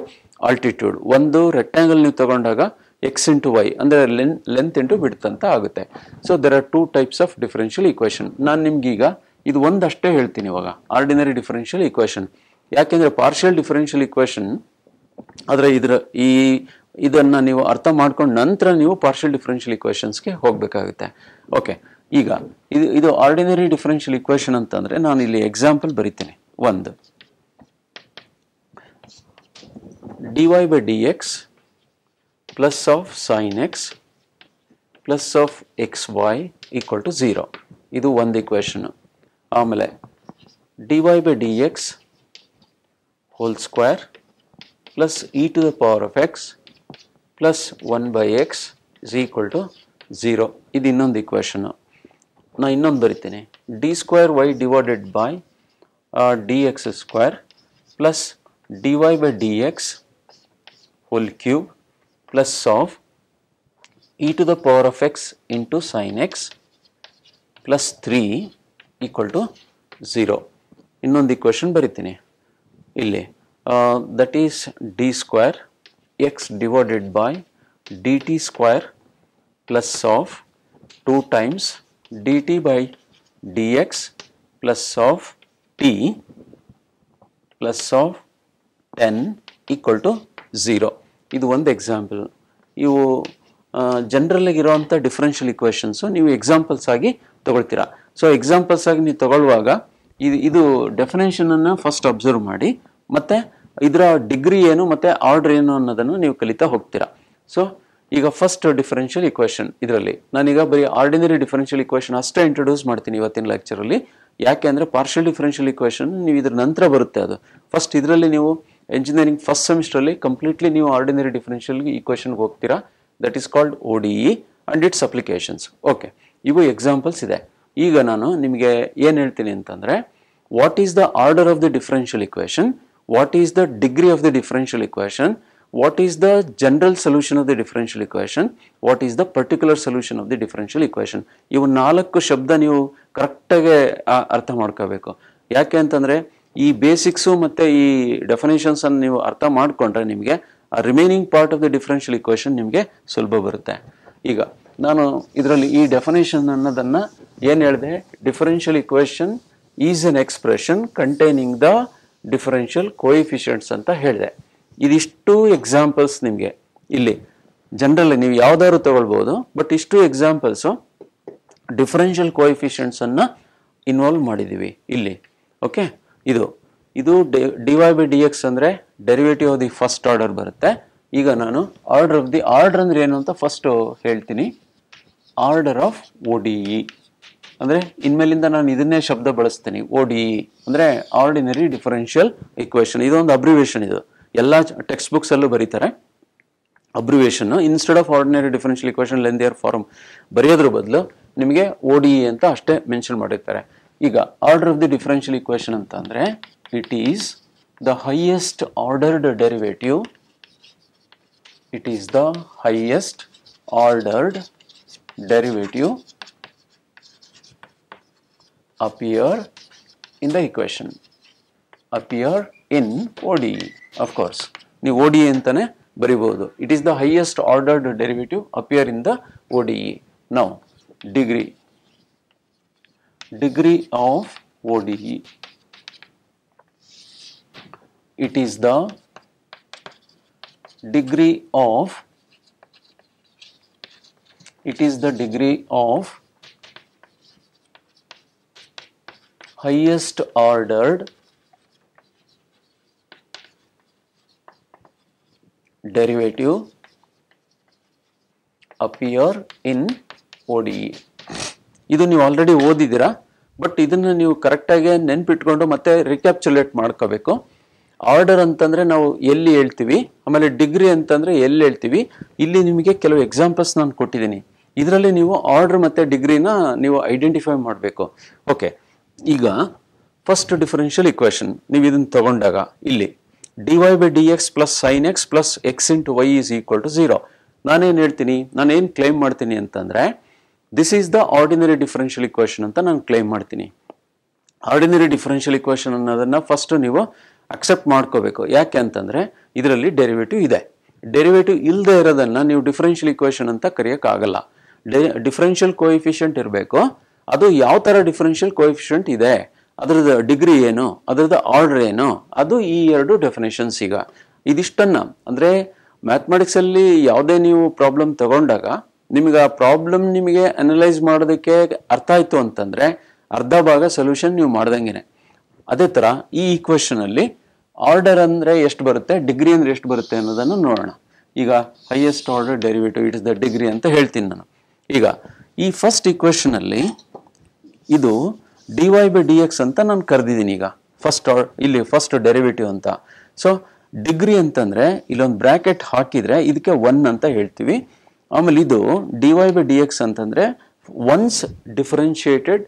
altitude ಒಂದು ರೆಕ್ಟ್ಯಾಂಗಲ್ ನೀವು ತಗೊಂಡಾಗ ಎಕ್ಸ್ ಇಂಟು ವೈ ಅಂದರೆ ಲೆನ್ ಲೆಂತ್ ಇಂಟು ವಿಡ್ತ್ ಅಂತ ಆಗುತ್ತೆ. So there are two types of differential equation ನಾನು ನಿಮ್ಗೀಗ ಇದು ಒಂದಷ್ಟೇ ಹೇಳ್ತೀನಿ ಇವಾಗ. ಆರ್ಡಿನರಿ ಡಿಫರೆನ್ಷಿಯಲ್ ಈಕ್ವೇಷನ್ ಯಾಕೆಂದರೆ ಪಾರ್ಷಿಯಲ್ ಡಿಫರೆನ್ಷಿಯಲ್ ಈಕ್ವೇಷನ್ ಆದರೆ ಇದರ ಈ ಇದನ್ನು ನೀವು ಅರ್ಥ ಮಾಡ್ಕೊಂಡು ನಂತರ ನೀವು ಪಾರ್ಷಿಯಲ್ ಡಿಫರೆನ್ಷಿಯಲ್ ಈಕ್ವೇಷನ್ಸ್ಗೆ ಹೋಗಬೇಕಾಗುತ್ತೆ. ಓಕೆ ಈಗ ಇದು ಇದು ಆರ್ಡಿನರಿ ಡಿಫರೆನ್ಷಿಯಲ್ ಈಕ್ವೇಷನ್ ಅಂತಂದರೆ ನಾನು ಇಲ್ಲಿ ಎಕ್ಸಾಂಪಲ್ ಬರಿತೀನಿ. ಒಂದು. dy d dx plus of sin x plus of xy equal to 0 ಇದು ಒಂದು ಇಕ್ವೇಷನ್ ಆಮೇಲೆ dy by dx whole square plus e to the power of x plus 1 by x is equal to 0 ಇದು ಇನ್ನೊಂದು equation ನಾ ಇನ್ನೊಂದು ಬರಿತೀನಿ d square y divided by d x square plus d y by d x whole cube plus of e to the power of x into sin x plus 3 equal to 0 ಇನ್ನೊಂದು equation ಬರಿತೀನಿ. ಇಲ್ಲಿ that is d square x divided by d t square plus of two times d t by d x plus of t plus of ten equal to zero ಇದು ಒಂದು example ಇವು general ಆಗಿರೋಂಥ differential ಇಕ್ವೇಷನ್ಸು ನೀವು examples ಆಗಿ ತಗೊಳ್ತೀರಾ. So examples ಆಗಿ ನೀವು ತಗೊಳ್ಳುವಾಗ ಇದು ಇದು ಡೆಫಿನೇಷನನ್ನು ಫಸ್ಟ್ ಅಬ್ಸರ್ವ್ ಮಾಡಿ, ಮತ್ತು ಇದರ ಡಿಗ್ರಿ ಏನು, ಮತ್ತು ಆರ್ಡರ್ ಏನು ಅನ್ನೋದನ್ನು ನೀವು ಕಲಿತಾ ಹೋಗ್ತೀರಾ. ಸೊ ಈಗ ಫಸ್ಟ್ ಡಿಫರೆನ್ಷಿಯಲ್ ಇಕ್ವೇಷನ್ ಇದರಲ್ಲಿ. ನಾನೀಗ ಬರೀ ಆರ್ಡಿನರಿ ಡಿಫರೆನ್ಷಿಯಲ್ ಇಕ್ವೇಷನ್ ಅಷ್ಟೇ ಇಂಟ್ರೊಡ್ಯೂಸ್ ಮಾಡ್ತೀನಿ ಇವತ್ತಿನ ಲೆಕ್ಚರಲ್ಲಿ ಯಾಕೆ ಅಂದರೆ ಪಾರ್ಷಿಯಲ್ ಡಿಫರೆನ್ಷಿಯಲ್ ಇಕ್ವೇಷನ್ ನೀವು ಇದ್ರ ನಂತರ ಬರುತ್ತೆ ಅದು. ಫಸ್ಟ್ ಇದರಲ್ಲಿ ನೀವು ಎಂಜಿನಿಯರಿಂಗ್ ಫಸ್ಟ್ ಸೆಮಿಸ್ಟ್ರಲ್ಲಿ ಕಂಪ್ಲೀಟ್ಲಿ ನೀವು ಆರ್ಡಿನರಿ ಡಿಫರೆನ್ಷಿಯಲ್ ಈಕ್ವೇಷನ್ಗೆ ಹೋಗ್ತೀರಾ? That is called O D E and its applications okay ಇವು ಎಕ್ಸಾಂಪಲ್ಸ್ ಇದೆ. ಈಗ ನಾನು ನಿಮಗೆ ಏನು ಹೇಳ್ತೀನಿ ಅಂತಂದರೆ what is the order of the differential equation what is the degree of the differential equation what is the general solution of the differential equation what is the particular solution of the differential equation ಇವು ನಾಲ್ಕು ಶಬ್ದ ನೀವು ಕರೆಕ್ಟಾಗಿ ಅರ್ಥ ಮಾಡ್ಕೋಬೇಕು. ಯಾಕೆ ಅಂತಂದರೆ ಈ ಬೇಸಿಕ್ಸು ಮತ್ತು ಈ ಡೆಫಿನೇಷನ್ಸನ್ನು ನೀವು ಅರ್ಥ ಮಾಡಿಕೊಂಡ್ರೆ ನಿಮಗೆ ಆ remaining part of the differential equation ನಿಮಗೆ ಸುಲಭ ಬರುತ್ತೆ. ಈಗ ನಾನು ಇದರಲ್ಲಿ ಈ ಡೆಫಿನೇಷನ್ ಅನ್ನೋದನ್ನು ಏನು ಹೇಳಿದೆ? Differential equation is an expression containing the differential coefficients ಅಂತ ಹೇಳಿದೆ. ಇದಿಷ್ಟು ಎಕ್ಸಾಂಪಲ್ಸ್ ನಿಮಗೆ. ಇಲ್ಲಿ ಜನರಲ್ಲಿ ನೀವು ಯಾವ್ದಾದ್ರು ತಗೊಳ್ಬೋದು ಬಟ್ ಇಷ್ಟು ಎಕ್ಸಾಂಪಲ್ಸು ಡಿಫರೆನ್ಷಿಯಲ್ ಕೋಎಫಿಷಿಯೆಂಟ್ಸನ್ನು ಇನ್ವಾಲ್ವ್ ಮಾಡಿದ್ದೀವಿ ಇಲ್ಲಿ ಓಕೆ ಇದು ಇದು d y by d x ಅಂದರೆ derivative of the first order ಬರುತ್ತೆ. ಈಗ ನಾನು ಆರ್ಡರ್ ಆಫ್ ದಿ ಆರ್ಡರ್ ಅಂದ್ರೆ ಏನು ಅಂತ ಫಸ್ಟು ಹೇಳ್ತೀನಿ. Order of O D E ಅಂದರೆ ಇನ್ಮೇಲಿಂದ ನಾನು ಇದನ್ನೇ ಶಬ್ದ ಬಳಸ್ತೀನಿ ಓ ಡಿ ಇ ಅಂದರೆ ಆರ್ಡಿನರಿ ಡಿಫರೆನ್ಷಿಯಲ್ ಇಕ್ವೇಷನ್ ಇದೊಂದು ಅಬ್ರಿವೇಷನ್ ಇದು. ಎಲ್ಲ ಟೆಕ್ಸ್ಟ್ ಬುಕ್ಸಲ್ಲೂ ಬರೀತಾರೆ. Abbreviation instead of ordinary differential equation lengthier form ಬರೆಯೋದ್ರ ಬದಲು ನಿಮಗೆ ಓ ಡಿ ಇ ಅಂತ ಅಷ್ಟೇ ಮೆನ್ಷನ್ ಮಾಡಿರ್ತಾರೆ. ಈಗ order of the differential equation ಅಂತ ಅಂದರೆ it is the highest ordered derivative it is the highest ordered derivative appear in the equation appear in O D of course ನೀವು O D ಅಂತಲೇ ಬರಿಬೋದು it is the highest ordered derivative appear in the O D E now degree degree of ODE it is the degree of it is the degree of highest ordered derivative appear in ODE ಇದು ನೀವು already ಓದಿದ್ದೀರಾ but ಇದನ್ನು ನೀವು ಕರೆಕ್ಟಾಗಿ ನೆನ್ಪಿಟ್ಕೊಂಡು ಮತ್ತೆ ರಿಕ್ಯಾಪ್ಚುಲೇಟ್ ಮಾಡ್ಕೋಬೇಕು. Order ಅಂತಂದರೆ ನಾವು ಎಲ್ಲಿ ಹೇಳ್ತೀವಿ, ಆಮೇಲೆ ಡಿಗ್ರಿ ಅಂತಂದರೆ ಎಲ್ಲಿ ಹೇಳ್ತೀವಿ, ಇಲ್ಲಿ ನಿಮಗೆ ಕೆಲವು ಎಕ್ಸಾಂಪಲ್ಸ್ ನಾನು ಕೊಟ್ಟಿದ್ದೀನಿ. ಇದರಲ್ಲಿ ನೀವು ಆರ್ಡರ್ ಮತ್ತು ಡಿಗ್ರಿನ ನೀವು ಐಡೆಂಟಿಫೈ ಮಾಡಬೇಕು. ಓಕೆ ಈಗ ಫಸ್ಟ್ ಡಿಫರೆನ್ಷಿಯಲ್ ಇಕ್ವೇಷನ್ ನೀವು ಇದನ್ನು ತಗೊಂಡಾಗ ಇಲ್ಲಿ d y by d x plus sine x plus x into y is equal to zero ನಾನೇನು ಹೇಳ್ತೀನಿ, ನಾನೇನು ಕ್ಲೈಮ್ ಮಾಡ್ತೀನಿ ಅಂತಂದರೆ this is the ordinary differential equation ಅಂತ ನಾನು ಕ್ಲೈಮ್ ಮಾಡ್ತೀನಿ. ಆರ್ಡಿನರಿ ಡಿಫರೆನ್ಷಿಯಲ್ ಇಕ್ವೇಷನ್ ಅನ್ನೋದನ್ನ ಫಸ್ಟ್ ನೀವು ಅಕ್ಸೆಪ್ಟ್ ಮಾಡ್ಕೋಬೇಕು. ಯಾಕೆ ಅಂತಂದ್ರೆ ಇದರಲ್ಲಿ ಡೆರಿವೇಟಿವ್ ಇದೆ. ಡೆರಿವೇಟಿವ್ ಇಲ್ಲದೆ ಇರೋದನ್ನ ನೀವು ಡಿಫರೆನ್ಷಿಯಲ್ ಇಕ್ವೇಷನ್ ಅಂತ ಕರೆಯೋಕ್ಕಾಗಲ್ಲ. ಡಿಫರೆನ್ಷಿಯಲ್ ಕೋಎಫಿಷಿಯಂಟ್ ಇರಬೇಕು. ಅದು ಯಾವ ಥರ ಡಿಫರೆನ್ಷಿಯಲ್ ಕೋಎಫಿಷಿಯಂಟ್ ಇದೆ? ಅದರದ್ದು ಡಿಗ್ರಿ ಏನು? ಅದರದ್ದು ಆರ್ಡರ್ ಏನು? ಅದು ಈ ಎರಡು ಡೆಫಿನೇಷನ್ಸ್ ಈಗ. ಇದಿಷ್ಟನ್ನ, ಅಂದರೆ ಮ್ಯಾಥಮೆಟಿಕ್ಸಲ್ಲಿ ಯಾವುದೇ ನೀವು ಪ್ರಾಬ್ಲಮ್ ತಗೊಂಡಾಗ ನಿಮಗೆ ಆ ಪ್ರಾಬ್ಲಮ್ ನಿಮಗೆ ಅನಲೈಸ್ ಮಾಡೋದಕ್ಕೆ ಅರ್ಥ ಆಯಿತು ಅಂತಂದರೆ ಅರ್ಧ ಭಾಗ ಸೊಲ್ಯೂಷನ್ ನೀವು ಮಾಡ್ದಂಗೆ ಅದೇ ಥರ ಈ ಈಕ್ವೇಷನ್ ಅಲ್ಲಿ ಆರ್ಡರ್ ಅಂದರೆ ಎಷ್ಟು ಬರುತ್ತೆ ಡಿಗ್ರಿ ಅಂದರೆ ಎಷ್ಟು ಬರುತ್ತೆ ಅನ್ನೋದನ್ನು ನೋಡೋಣ. ಈಗ highest order derivative it is the degree ಅಂತ ಹೇಳ್ತೀನಿ ನಾನು. ಈಗ ಈ ಫಸ್ಟ್ ಈಕ್ವೇಷನ್ ಅಲ್ಲಿ ಇದು D Y by D X ಅಂತ ನಾನು ಕರೆದಿದ್ದೀನಿ ಈಗ. ಫಸ್ಟ್ ಆರ್ ಇಲ್ಲಿ ಫಸ್ಟ್ ಡೆರಿವೇಟಿವ್ ಅಂತ. ಸೊ ಡಿಗ್ರಿ ಅಂತಂದರೆ ಇಲ್ಲೊಂದು ಬ್ರ್ಯಾಕೆಟ್ ಹಾಕಿದರೆ ಇದಕ್ಕೆ ಒನ್ ಅಂತ ಹೇಳ್ತೀವಿ. ಆಮೇಲೆ ಇದು D Y by D X ಅಂತಂದ್ರೆ once differentiated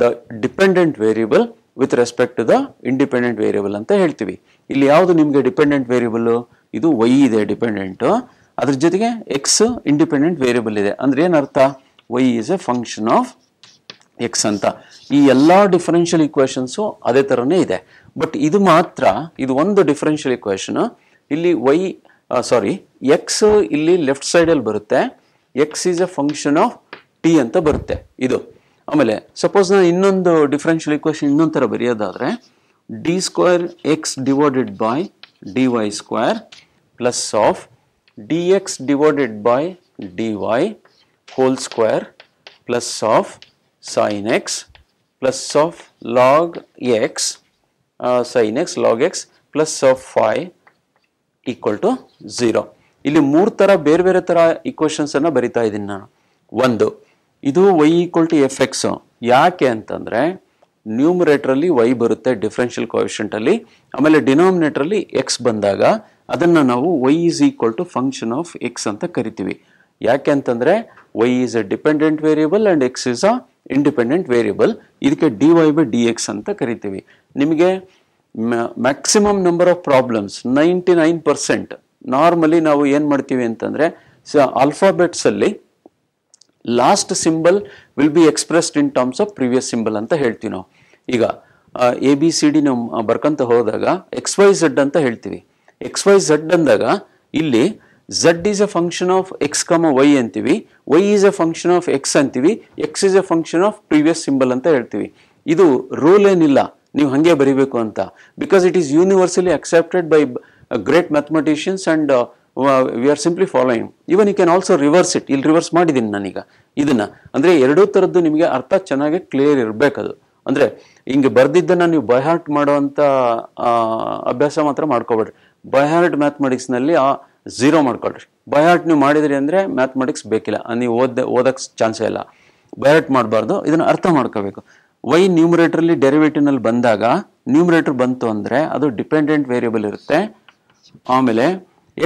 the dependent variable with respect to the independent variable ಅಂತ ಹೇಳ್ತೀವಿ. ಇಲ್ಲಿ ಯಾವುದು ನಿಮಗೆ ಡಿಪೆಂಡೆಂಟ್ ವೇರಿಯಬಲ್ ಇದು ವೈ ಇದೆ ಡಿಪೆಂಡೆಂಟು ಅದ್ರ ಜೊತೆಗೆ ಎಕ್ಸ್ ಇಂಡಿಪೆಂಡೆಂಟ್ ವೇರಿಯಬಲ್ ಇದೆ. ಅಂದ್ರೆ ಏನರ್ಥ Y is a function of X ಅಂತ. ಈ ಎಲ್ಲ ಡಿಫರೆನ್ಷಿಯಲ್ ಇಕ್ವೇಶನ್ಸು ಅದೇ ಥರನೇ ಇದೆ. ಬಟ್ ಇದು ಮಾತ್ರ, ಇದು ಒಂದು ಡಿಫರೆನ್ಷಿಯಲ್ ಇಕ್ವೇಶನ್ ಇಲ್ಲಿ ವೈ ಸಾರಿ ಎಕ್ಸ್ ಇಲ್ಲಿ ಲೆಫ್ಟ್ ಸೈಡಲ್ಲಿ ಬರುತ್ತೆ. X is a function of T ಅಂತ ಬರುತ್ತೆ ಇದು. ಆಮೇಲೆ ಸಪೋಸ್ ನಾನು ಇನ್ನೊಂದು ಡಿಫರೆನ್ಷಿಯಲ್ ಇಕ್ವೇಶನ್ ಇನ್ನೊಂದು ಥರ ಬರೆಯೋದಾದರೆ D square X divided by D Y square plus of D X divided by D Y whole square plus of sin x plus of log x uh, sin x log x plus of phi equal to zero ಇಲ್ಲಿ ಮೂರು ಥರ ಬೇರೆ ಬೇರೆ ಥರ equations ಅನ್ನ ಬರಿತಾ ಇದ್ದೀನಿ ನಾನು. ಒಂದು, ಇದು Y equal to F X ಯಾಕೆ ಅಂತಂದರೆ ನ್ಯೂಮರೇಟ್ರಲ್ಲಿ ವೈ ಬರುತ್ತೆ ಡಿಫ್ರೆನ್ಷಿಯಲ್ ಕೋವಿಷೆಂಟ್ ಅಲ್ಲಿ. ಆಮೇಲೆ ಡಿನಾಮಿನೇಟ್ರಲ್ಲಿ ಎಕ್ಸ್ ಬಂದಾಗ ಅದನ್ನು ನಾವು Y is equal to function of X ಅಂತ ಕರಿತೀವಿ. ಯಾಕೆ ಅಂತಂದರೆ Y is a dependent variable and X is a independent variable ಇದಕ್ಕೆ D Y by D X ಅಂತ ಕರಿತೀವಿ. ನಿಮಗೆ maximum number of problems ninety nine percent normally ನಾವು ಏನು ಮಾಡ್ತೀವಿ ಅಂತಂದರೆ, ಸ ಅಲ್ಲಿ last symbol will be expressed in terms of previous symbol ಅಂತ ಹೇಳ್ತೀವಿ ನಾವು. ಈಗ ಎ ಬಿ ಸಿ ಡಿ ನಾವು ಬರ್ಕಂತ ಹೋದಾಗ ಎಕ್ಸ್ ವೈ ಝಡ್ ಅಂತ ಹೇಳ್ತೀವಿ. ಎಕ್ಸ್ ವೈ ಝಡ್ ಅಂದಾಗ, ಇಲ್ಲಿ Z is a function of X comma Y ಅಂತೀವಿ. Y is a function of X ಅಂತೀವಿ. X is a function of previous symbol ಅಂತ ಹೇಳ್ತೀವಿ. ಇದು ರೂಲ್ ಏನಿಲ್ಲ. ನೀವು ಹಾಗೆ ಬರಿಬೇಕು ಅಂತ. Because it is universally accepted by great mathematicians and we are simply following even you can also reverse it ಇಲ್ಲಿ ರಿವರ್ಸ್ ಮಾಡಿದ್ದೀನಿ ನಾನೀಗ. ಇದನ್ನು. ಅಂದರೆ ಎರಡೂ ಥರದ್ದು ನಿಮಗೆ ಅರ್ಥ ಚೆನ್ನಾಗಿ ಕ್ಲಿಯರ್ ಇರಬೇಕದು ಅಂದರೆ ಹಿಂಗೆ ಬರೆದಿದ್ದನ್ನು ನೀವು ಬೈಹಾರ್ಟ್ ಮಾಡುವಂತ ಆ, ಅಭ್ಯಾಸ ಮಾತ್ರ ಮಾಡ್ಕೋಬೇಡ್ರಿ. ಬೈಹಾರ್ಟ್ ಮ್ಯಾಥಮೆಟಿಕ್ಸ್ನಲ್ಲಿ ಆ ಝೀರೋ ಮಾಡ್ಕೊಳ್ರಿ. ಬೈಹಾರ್ಟ್ ನೀವು ಮಾಡಿದ್ರಿ ಅಂದರೆ ಮ್ಯಾಥಮೆಟಿಕ್ಸ್ ಬೇಕಿಲ್ಲ. ನೀವು ಓದ ಓದಕ್ಕೆ ಚಾನ್ಸೇ ಇಲ್ಲ. ಬೈಹಾರ್ಟ್ ಮಾಡಬಾರ್ದು. ಇದನ್ನು ಅರ್ಥ ಮಾಡ್ಕೋಬೇಕು. ವೈ ನ್ಯೂಮರೇಟರ್ಲಿ ಡೆರಿವೇಟಿವ್ನಲ್ಲಿ ಬಂದಾಗ ನ್ಯೂಮರೇಟರ್ ಬಂತು ಅಂದರೆ ಅದು ಡಿಪೆಂಡೆಂಟ್ ವೇರಿಯಬಲ್ ಇರುತ್ತೆ. ಆಮೇಲೆ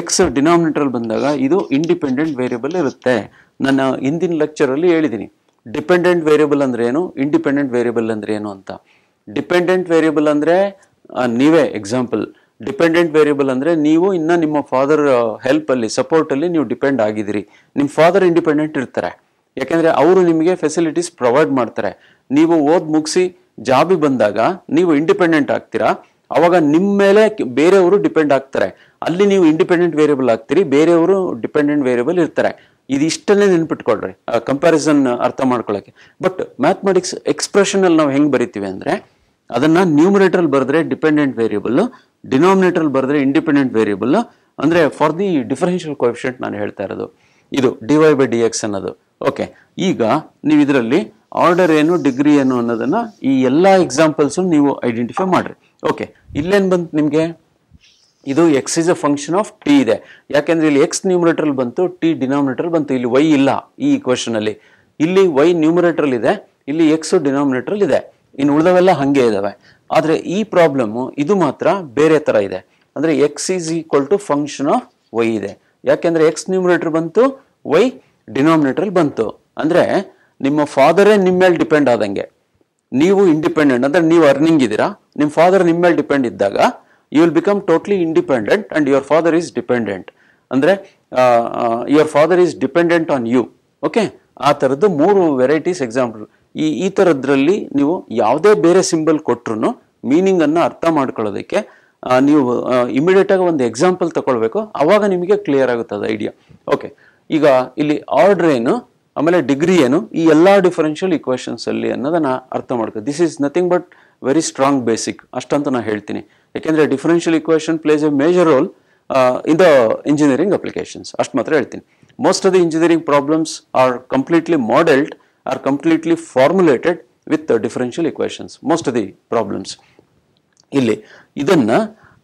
ಎಕ್ಸ್ ಡಿನಾಮಿನೇಟರಲ್ಲಿ ಬಂದಾಗ ಇದು ಇಂಡಿಪೆಂಡೆಂಟ್ ವೇರಿಯಬಲ್ ಇರುತ್ತೆ. ನನ್ನ ಹಿಂದಿನ ಲೆಕ್ಚರಲ್ಲಿ ಹೇಳಿದ್ದೀನಿ ಡಿಪೆಂಡೆಂಟ್ ವೇರಿಯಬಲ್ ಅಂದ್ರೆ ಏನು? ಇಂಡಿಪೆಂಡೆಂಟ್ ವೇರಿಯಬಲ್ ಅಂದ್ರೆ ಏನು ಅಂತ. ಡಿಪೆಂಡೆಂಟ್ ವೇರಿಯಬಲ್ ಅಂದ್ರೆ ನೀವೇ ಎಕ್ಸಾಂಪಲ್ ಡಿಪೆಂಡೆಂಟ್ ವೇರಿಯಬಲ್ ಅಂದ್ರೆ ನೀವು ಇನ್ನ ನಿಮ್ಮ ಫಾದರ್ ಹೆಲ್ಪ್ ಅಲ್ಲಿ ಸಪೋರ್ಟ್ ಅಲ್ಲಿ ನೀವು ಡಿಪೆಂಡ್ ಆಗಿದ್ದೀರಿ. ನಿಮ್ಮ ಫಾದರ್ ಇಂಡಿಪೆಂಡೆಂಟ್ ಇರ್ತಾರೆ. ಯಾಕೆಂದ್ರೆ ಅವರು ನಿಮಗೆ ಫೆಸಿಲಿಟೀಸ್ ಪ್ರೊವೈಡ್ ಮಾಡ್ತಾರೆ. ನೀವು ಓದ್ ಮುಗಿಸಿ ಜಾಬಿ ಬಂದಾಗ ನೀವು ಇಂಡಿಪೆಂಡೆಂಟ್ ಆಗ್ತೀರಾ? ಅವಾಗ ನಿಮ್ಮ ಮೇಲೆ ಬೇರೆಯವರು ಡಿಪೆಂಡ್ ಆಗ್ತಾರೆ. ಅಲ್ಲಿ ನೀವು ಇಂಡಿಪೆಂಡೆಂಟ್ ವೇರಿಯಬಲ್ ಆಗ್ತೀರಿ ಬೇರೆಯವರು ಡಿಪೆಂಡೆಂಟ್ ವೇರಿಯಬಲ್ ಇರ್ತಾರೆ. ಇದಿಷ್ಟನ್ನೇ ನೆನ್ಪಿಟ್ಕೊಳ್ರಿ ಕಂಪ್ಯಾರಿಸನ್ ಅರ್ಥ ಮಾಡ್ಕೊಳ್ಳೋಕೆ ಬಟ್ ಮ್ಯಾಥಮೆಟಿಕ್ಸ್ ಎಕ್ಸ್ಪ್ರೆಷನ್ ಅಲ್ಲಿ ನಾವು ಹೆಂಗೆ ಬರಿತೀವಿ ಅಂದ್ರೆ, ಅದನ್ನ ನ್ಯೂಮಿನೇಟರ್ ಬರೆದ್ರೆ ಡಿಪೆಂಡೆಂಟ್ ವೇರಿಯಬಲ್ ಡಿನಾಮಿನೇಟರ್ ಬರೆದ್ರೆ ಇಂಡಿಪೆಂಡೆಂಟ್ ವೇರಿಯಬಲ್ ಅಂದ್ರೆ ಫಾರ್ ದಿ ಡಿಫರೆನ್ಷಿಯಲ್ ಕೋಎಫಿಷಿಯಂಟ್ ನಾನು ಹೇಳ್ತಾ ಇರೋದು. ಇದು D Y by D X ಅನ್ನೋದು. ಓಕೆ ಈಗ ನೀವು ಇದರಲ್ಲಿ ಆರ್ಡರ್ ಏನು ಡಿಗ್ರಿ ಏನು ಅನ್ನೋದನ್ನ ಈ ಎಲ್ಲ ಎಕ್ಸಾಂಪಲ್ಸ್ ನೀವು ಐಡೆಂಟಿಫೈ ಮಾಡ್ರಿ. ಓಕೆ ಇಲ್ಲೇನ್ ಬಂತು ನಿಮಗೆ? ಇದು X is a function of T ಇದೆ. ಯಾಕೆಂದ್ರೆ ಇಲ್ಲಿ ಎಕ್ಸ್ ನ್ಯೂಮರೇಟರ್ ಬಂತು ಟಿ ಡಿನಾಮಿನೇಟರ್ ಬಂತು. ಇಲ್ಲಿ ವೈ ಇಲ್ಲ ಈ ಅಲ್ಲಿ. ಇಲ್ಲಿ ವೈ ನ್ಯೂಮರೇಟರ್ ಇದೆ, ಇಲ್ಲಿ ಎಕ್ಸ್ ಡಿನಾಮಿನೇಟರ್ ಇದೆ. ಇನ್ನು ಉಳಿದವೆಲ್ಲ ಹಾಗೆ ಇದಾವೆ. ಆದರೆ ಈ ಪ್ರಾಬ್ಲಮ್ ಇದು ಮಾತ್ರ ಬೇರೆ ತರ ಇದೆ. ಅಂದ್ರೆ X is equal to function of Y ಇದೆ. ಯಾಕೆಂದ್ರೆ ಎಕ್ಸ್ ನ್ಯೂಮರೇಟರ್ ಬಂತು ವೈ ಡಿನಾಮಿನೇಟರ್ ಬಂತು. ಅಂದ್ರೆ ನಿಮ್ಮ ಫಾದರೇ ನಿಮ್ಮ ಮೇಲೆ ಡಿಪೆಂಡ್ ಆದಂಗೆ. ನೀವು ಇಂಡಿಪೆಂಡೆಂಟ್ ಅಂದ್ರೆ ನೀವು ಅರ್ನಿಂಗ್ ಇದ್ದೀರಾ, ನಿಮ್ಮ ಫಾದರ್ ನಿಮ್ಮ ಮೇಲೆ ಡಿಪೆಂಡ್ ಇದ್ದಾಗ you will become totally independent and your father is dependent ಅಂದ್ರೆ your father is dependent on you okay ಆ ಥರದ್ದು ಮೂರು ವೆರೈಟೀಸ್ ಎಕ್ಸಾಂಪಲ್ ಈ ಈ ಥರದ್ರಲ್ಲಿ ನೀವು ಯಾವುದೇ ಬೇರೆ ಸಿಂಬಲ್ ಕೊಟ್ರು ಮೀನಿಂಗನ್ನು ಅರ್ಥ ಮಾಡ್ಕೊಳ್ಳೋದಕ್ಕೆ ನೀವು ಇಮಿಡಿಯೇಟ್ ಆಗಿ ಒಂದು ಎಕ್ಸಾಂಪಲ್ ತಗೊಳ್ಬೇಕು. ಅವಾಗ ನಿಮಗೆ ಕ್ಲಿಯರ್ ಆಗುತ್ತೆ ಅದು ಐಡಿಯಾ ಓಕೆ ಈಗ ಇಲ್ಲಿ ಆರ್ಡರ್ ಏನು, ಆಮೇಲೆ ಡಿಗ್ರಿ ಏನು, ಈ ಎಲ್ಲ ಡಿಫರೆನ್ಷಿಯಲ್ ಇಕ್ವೇಶನ್ಸ್ ಅಲ್ಲಿ ಅನ್ನೋದನ್ನ ಅರ್ಥ ಮಾಡ್ಕೊ this is nothing but very strong basic ಅಷ್ಟಂತ ನಾನು ಹೇಳ್ತೀನಿ. ಯಾಕೆಂದ್ರೆ differential equation plays a major role in the engineering applications ಅಷ್ಟು ಮಾತ್ರ ಹೇಳ್ತೀನಿ. Most of the engineering problems are completely modelled or completely formulated with differential equations most of the problems ಇಲ್ಲಿ ಇದನ್ನ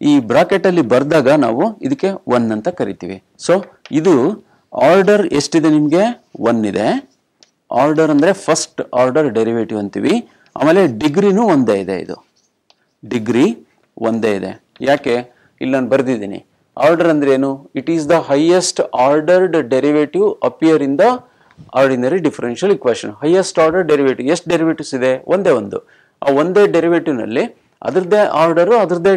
ಈ bracket ಅಲ್ಲಿ ಬರ್ದಾಗ ನಾವು ಇದಕ್ಕೆ ಒನ್ ಅಂತ ಕರಿತೀವಿ. ಸೊ ಇದು ಆರ್ಡರ್ ಎಷ್ಟಿದೆ ನಿಮಗೆ? ಒನ್ ಇದೆ. ಆರ್ಡರ್ ಅಂದರೆ ಫಸ್ಟ್ ಆರ್ಡರ್ ಡೆರಿವೇಟಿವ್ ಅಂತೀವಿ. ಆಮೇಲೆ ಡಿಗ್ರಿನೂ ಒಂದೇ ಇದೆ ಇದು. ಡಿಗ್ರಿ ಒಂದೇ ಇದೆ. ಯಾಕೆ? ಇಲ್ಲಿ ನಾನು ಬರೆದಿದ್ದೀನಿ. ಆರ್ಡರ್ ಅಂದ್ರೆ ಏನು? It is the highest ordered derivative appear in the ordinary differential equation highest order derivative ಎಷ್ಟು ಡೆರಿವೇಟಿವ್ಸ್ ಇದೆ? ಒಂದೇ ಒಂದು. ಆ ಒಂದೇ ಡೆರಿವೇಟಿವ್ನಲ್ಲಿ ನಲ್ಲಿ ಅದ್ರದ್ದೇ ಆರ್ಡರು ಅದರದ್ದೇ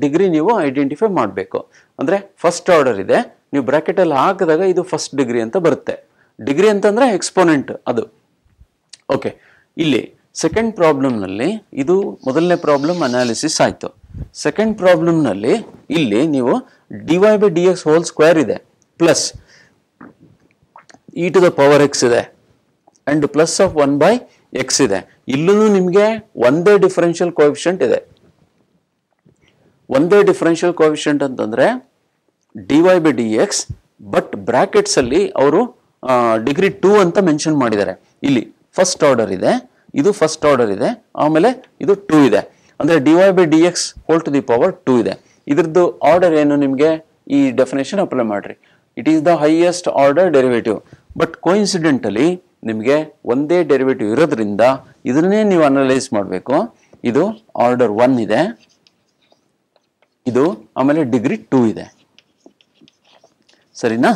ಡಿಗ್ರಿ ನೀವು ಐಡೆಂಟಿಫೈ ಮಾಡಬೇಕು. ಅಂದರೆ ಫಸ್ಟ್ ಆರ್ಡರ್ ಇದೆ. ನೀವು ಬ್ರ್ಯಾಕೆಟಲ್ಲಿ ಹಾಕಿದಾಗ ಇದು ಫಸ್ಟ್ ಡಿಗ್ರಿ ಅಂತ ಬರುತ್ತೆ. ಡಿಗ್ರಿ ಅಂತಂದರೆ ಎಕ್ಸ್ಪೋನೆಂಟ್ ಅದು. ಓಕೆ ಇಲ್ಲಿ ಸೆಕೆಂಡ್ ಪ್ರಾಬ್ಲಮ್ನಲ್ಲಿ ಇದು ಮೊದಲನೇ ಪ್ರಾಬ್ಲಮ್ ಅನಾಲಿಸಿಸ್ ಆಯಿತು. ಸೆಕೆಂಡ್ ಪ್ರಾಬ್ಲಮ್ನಲ್ಲಿ ಇಲ್ಲಿ ನೀವು D Y by D X whole square ಇದೆ plus E to the power X ಇದೆ and plus of one by X ಇದೆ. ಇಲ್ಲೂ ನಿಮಗೆ ಒಂದೇ ಡಿಫರೆನ್ಷಿಯಲ್ ಕೋಎಫಿಷಿಯಂಟ್ ಇದೆ. ಒಂದೇ ಡಿಫರೆನ್ಷಿಯಲ್ ಕೋಎಫಿಷಿಯಂಟ್ ಅಂತಂದ್ರೆ D Y by D X but brackets ಅಲ್ಲಿ ಅವರು ಡಿಗ್ರಿ ಟೂ ಅಂತ ಮೆನ್ಷನ್ ಮಾಡಿದ್ದಾರೆ. ಇಲ್ಲಿ ಫಸ್ಟ್ ಆರ್ಡರ್ ಇದೆ, ಇದು ಫಸ್ಟ್ ಆರ್ಡರ್ ಇದೆ, ಆಮೇಲೆ ಇದು ಟೂ ಇದೆ. ಅಂದ್ರೆ D Y by D X whole to the power two ಇದೆ. ಇದ್ರದ್ದು ಆರ್ಡರ್ ಏನು ನಿಮಗೆ? ಈ ಡೆಫಿನೇಷನ್ ಅಪ್ಲೈ ಮಾಡ್ರಿ. It is the highest order derivative but coincidentally ನಿಮಗೆ ಒಂದೇ ಡೆರಿವೇಟಿವ್ ಇರೋದ್ರಿಂದ ಇದನ್ನೇ ನೀವು ಅನಲೈಸ್ ಮಾಡಬೇಕು. ಇದು ಆರ್ಡರ್ ಒನ್ ಇದೆ. ಇದು ಆಮೇಲೆ ಡಿಗ್ರಿ ಟೂ ಇದೆ. ಸರಿನಾ?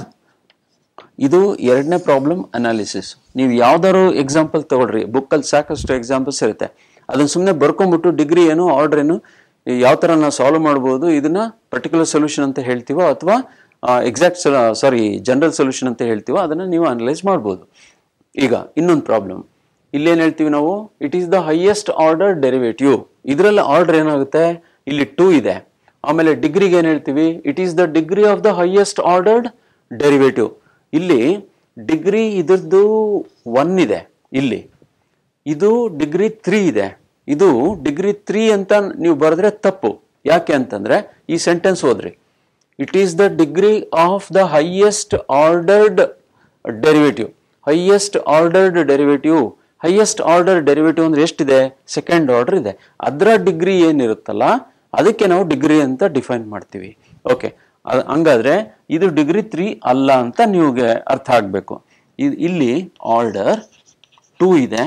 ಇದು ಎರಡನೇ ಪ್ರಾಬ್ಲಮ್ ಅನಾಲಿಸಿಸ್ ನೀವು ಯಾವ್ದಾದ್ರು ಎಕ್ಸಾಂಪಲ್ ತಗೊಳ್ರಿ. ಬುಕ್ಕಲ್ಲಿ ಸಾಕಷ್ಟು ಎಕ್ಸಾಂಪಲ್ಸ್ ಇರುತ್ತೆ. ಅದನ್ನ ಸುಮ್ಮನೆ ಬರ್ಕೊಂಡ್ಬಿಟ್ಟು ಡಿಗ್ರಿ ಏನು ಆರ್ಡರ್ ಏನು, ಯಾವ ಥರ ನಾವು ಸಾಲ್ವ್ ಮಾಡ್ಬೋದು, ಇದನ್ನ ಪರ್ಟಿಕ್ಯುಲರ್ ಸೊಲ್ಯೂಷನ್ ಅಂತ ಹೇಳ್ತೀವೋ, ಅಥವಾ ಎಕ್ಸಾಕ್ಟ್ ಸಾರಿ ಜನರಲ್ ಸೊಲ್ಯೂಷನ್ ಅಂತ ಹೇಳ್ತೀವೋ, ಅದನ್ನ ನೀವು ಅನಲೈಸ್ ಮಾಡ್ಬೋದು. ಈಗ, ಇನ್ನೊಂದು ಪ್ರಾಬ್ಲಮ್ ಇಲ್ಲೇನು ಹೇಳ್ತೀವಿ ನಾವು? It is the highest order derivative ಇದರಲ್ಲಿ ಆರ್ಡರ್ ಏನಾಗುತ್ತೆ? ಇಲ್ಲಿ ಟೂ ಇದೆ. ಆಮೇಲೆ ಡಿಗ್ರಿಗೆ ಏನು ಹೇಳ್ತೀವಿ? It is the degree of the highest ordered derivative ಇಲ್ಲಿ ಡಿಗ್ರಿ ಇದರದ್ದು ಒನ್ ಇದೆ, ಇಲ್ಲಿ. ಇದು ಡಿಗ್ರಿ ತ್ರೀ ಇದೆ. ಇದು ಡಿಗ್ರಿ ತ್ರೀ ಅಂತ ನೀವು ಬರೆದ್ರೆ ತಪ್ಪು. ಯಾಕೆ ಅಂತಂದ್ರೆ ಈ ಸೆಂಟೆನ್ಸ್ ಓದ್ರಿ. It is the degree of the highest ordered derivative highest ordered derivative highest order derivative ಅಂದ್ರೆ ಎಷ್ಟಿದೆ? ಸೆಕೆಂಡ್ ಆರ್ಡರ್ ಇದೆ. ಅದರ ಡಿಗ್ರಿ ಏನಿರುತ್ತಲ್ಲ ಅದಕ್ಕೆ ನಾವು ಡಿಗ್ರಿ ಅಂತ ಡಿಫೈನ್ ಮಾಡ್ತೀವಿ. ಓಕೆ ಹಂಗಾದ್ರೆ ಇದು ಡಿಗ್ರಿ ತ್ರೀ ಅಲ್ಲ ಅಂತ ನಿಮಗೆ ಅರ್ಥ ಆಗಬೇಕು. ಇಲ್ಲಿ ಆರ್ಡರ್ ಟೂ ಇದೆ.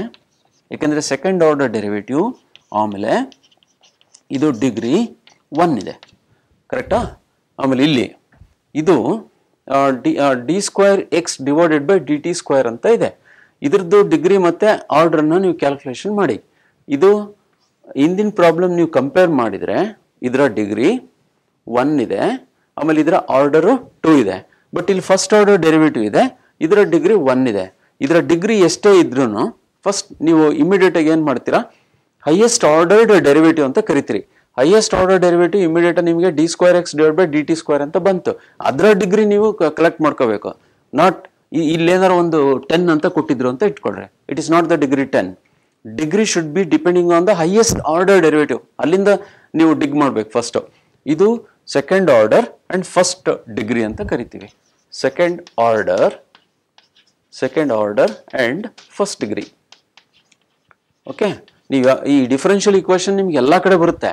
ಯಾಕೆಂದರೆ ಸೆಕೆಂಡ್ ಆರ್ಡರ್ ಡೆರಿವೇಟಿವ್ ಆಮೇಲೆ ಇದು ಡಿಗ್ರಿ ಒನ್ ಇದೆ. ಕರೆಕ್ಟಾ ಆಮೇಲೆ ಇಲ್ಲಿ ಇದು D square X divided by D T square ಅಂತ ಇದೆ. ಇದ್ರದ್ದು ಡಿಗ್ರಿ ಮತ್ತು ಆರ್ಡ್ರನ್ನ ನೀವು ಕ್ಯಾಲ್ಕುಲೇಷನ್ ಮಾಡಿ. ಇದು ಹಿಂದಿನ ಪ್ರಾಬ್ಲಮ್ ನೀವು ಕಂಪೇರ್ ಮಾಡಿದರೆ ಇದರ ಡಿಗ್ರಿ ಒನ್ ಇದೆ, ಆಮೇಲೆ ಇದರ ಆರ್ಡರು ಟೂ ಇದೆ. ಬಟ್ ಇಲ್ಲಿ ಫಸ್ಟ್ ಆರ್ಡರ್ ಡೆರಿವೇಟಿವ್ ಇದೆ, ಇದರ ಡಿಗ್ರಿ ಒನ್ ಇದೆ. ಇದರ ಡಿಗ್ರಿ ಎಷ್ಟೇ ಇದ್ರೂ ಫಸ್ಟ್ ನೀವು ಇಮಿಡಿಯೇಟ್ ಆಗಿ ಏನು ಮಾಡ್ತೀರಾ? ಹೈಯೆಸ್ಟ್ ಆರ್ಡರ್ಡ್ ಡೆರಿವೇಟಿವ್ ಅಂತ ಕರಿತೀರಿ. ಹೈಯೆಸ್ಟ್ ಆರ್ಡರ್ ಡೆರಿವೇಟಿವ್ ಇಮಿಡಿಯೇಟ್ ನಿಮಗೆ D square X divide by D T square ಅಂತ ಬಂತು. ಅದರ ಡಿಗ್ರಿ ನೀವು ಕಲೆಕ್ಟ್ ಮಾಡ್ಕೋಬೇಕು. ನಾಟ್ ಇಲ್ಲೇನಾರು ಒಂದು ಟೆನ್ ಅಂತ ಕೊಟ್ಟಿದ್ರು ಅಂತ ಇಟ್ಕೊಳ್ರಿ. It is not the degree ten degree should be depending on the highest order derivative ಅಲ್ಲಿಂದ ನೀವು ಡಿಗ್ ಮಾಡ್ಬೇಕು ಫಸ್ಟ್ ಇದು second order and first degree ಅಂತ ಕರಿತೀವಿ. Second order second order and first degree okay ನೀವು ಈ ಡಿಫರೆನ್ಷಿಯಲ್ ಈಕ್ವೇಷನ್ ನಿಮ್ಗೆ ಎಲ್ಲ ಕಡೆ ಬರುತ್ತೆ.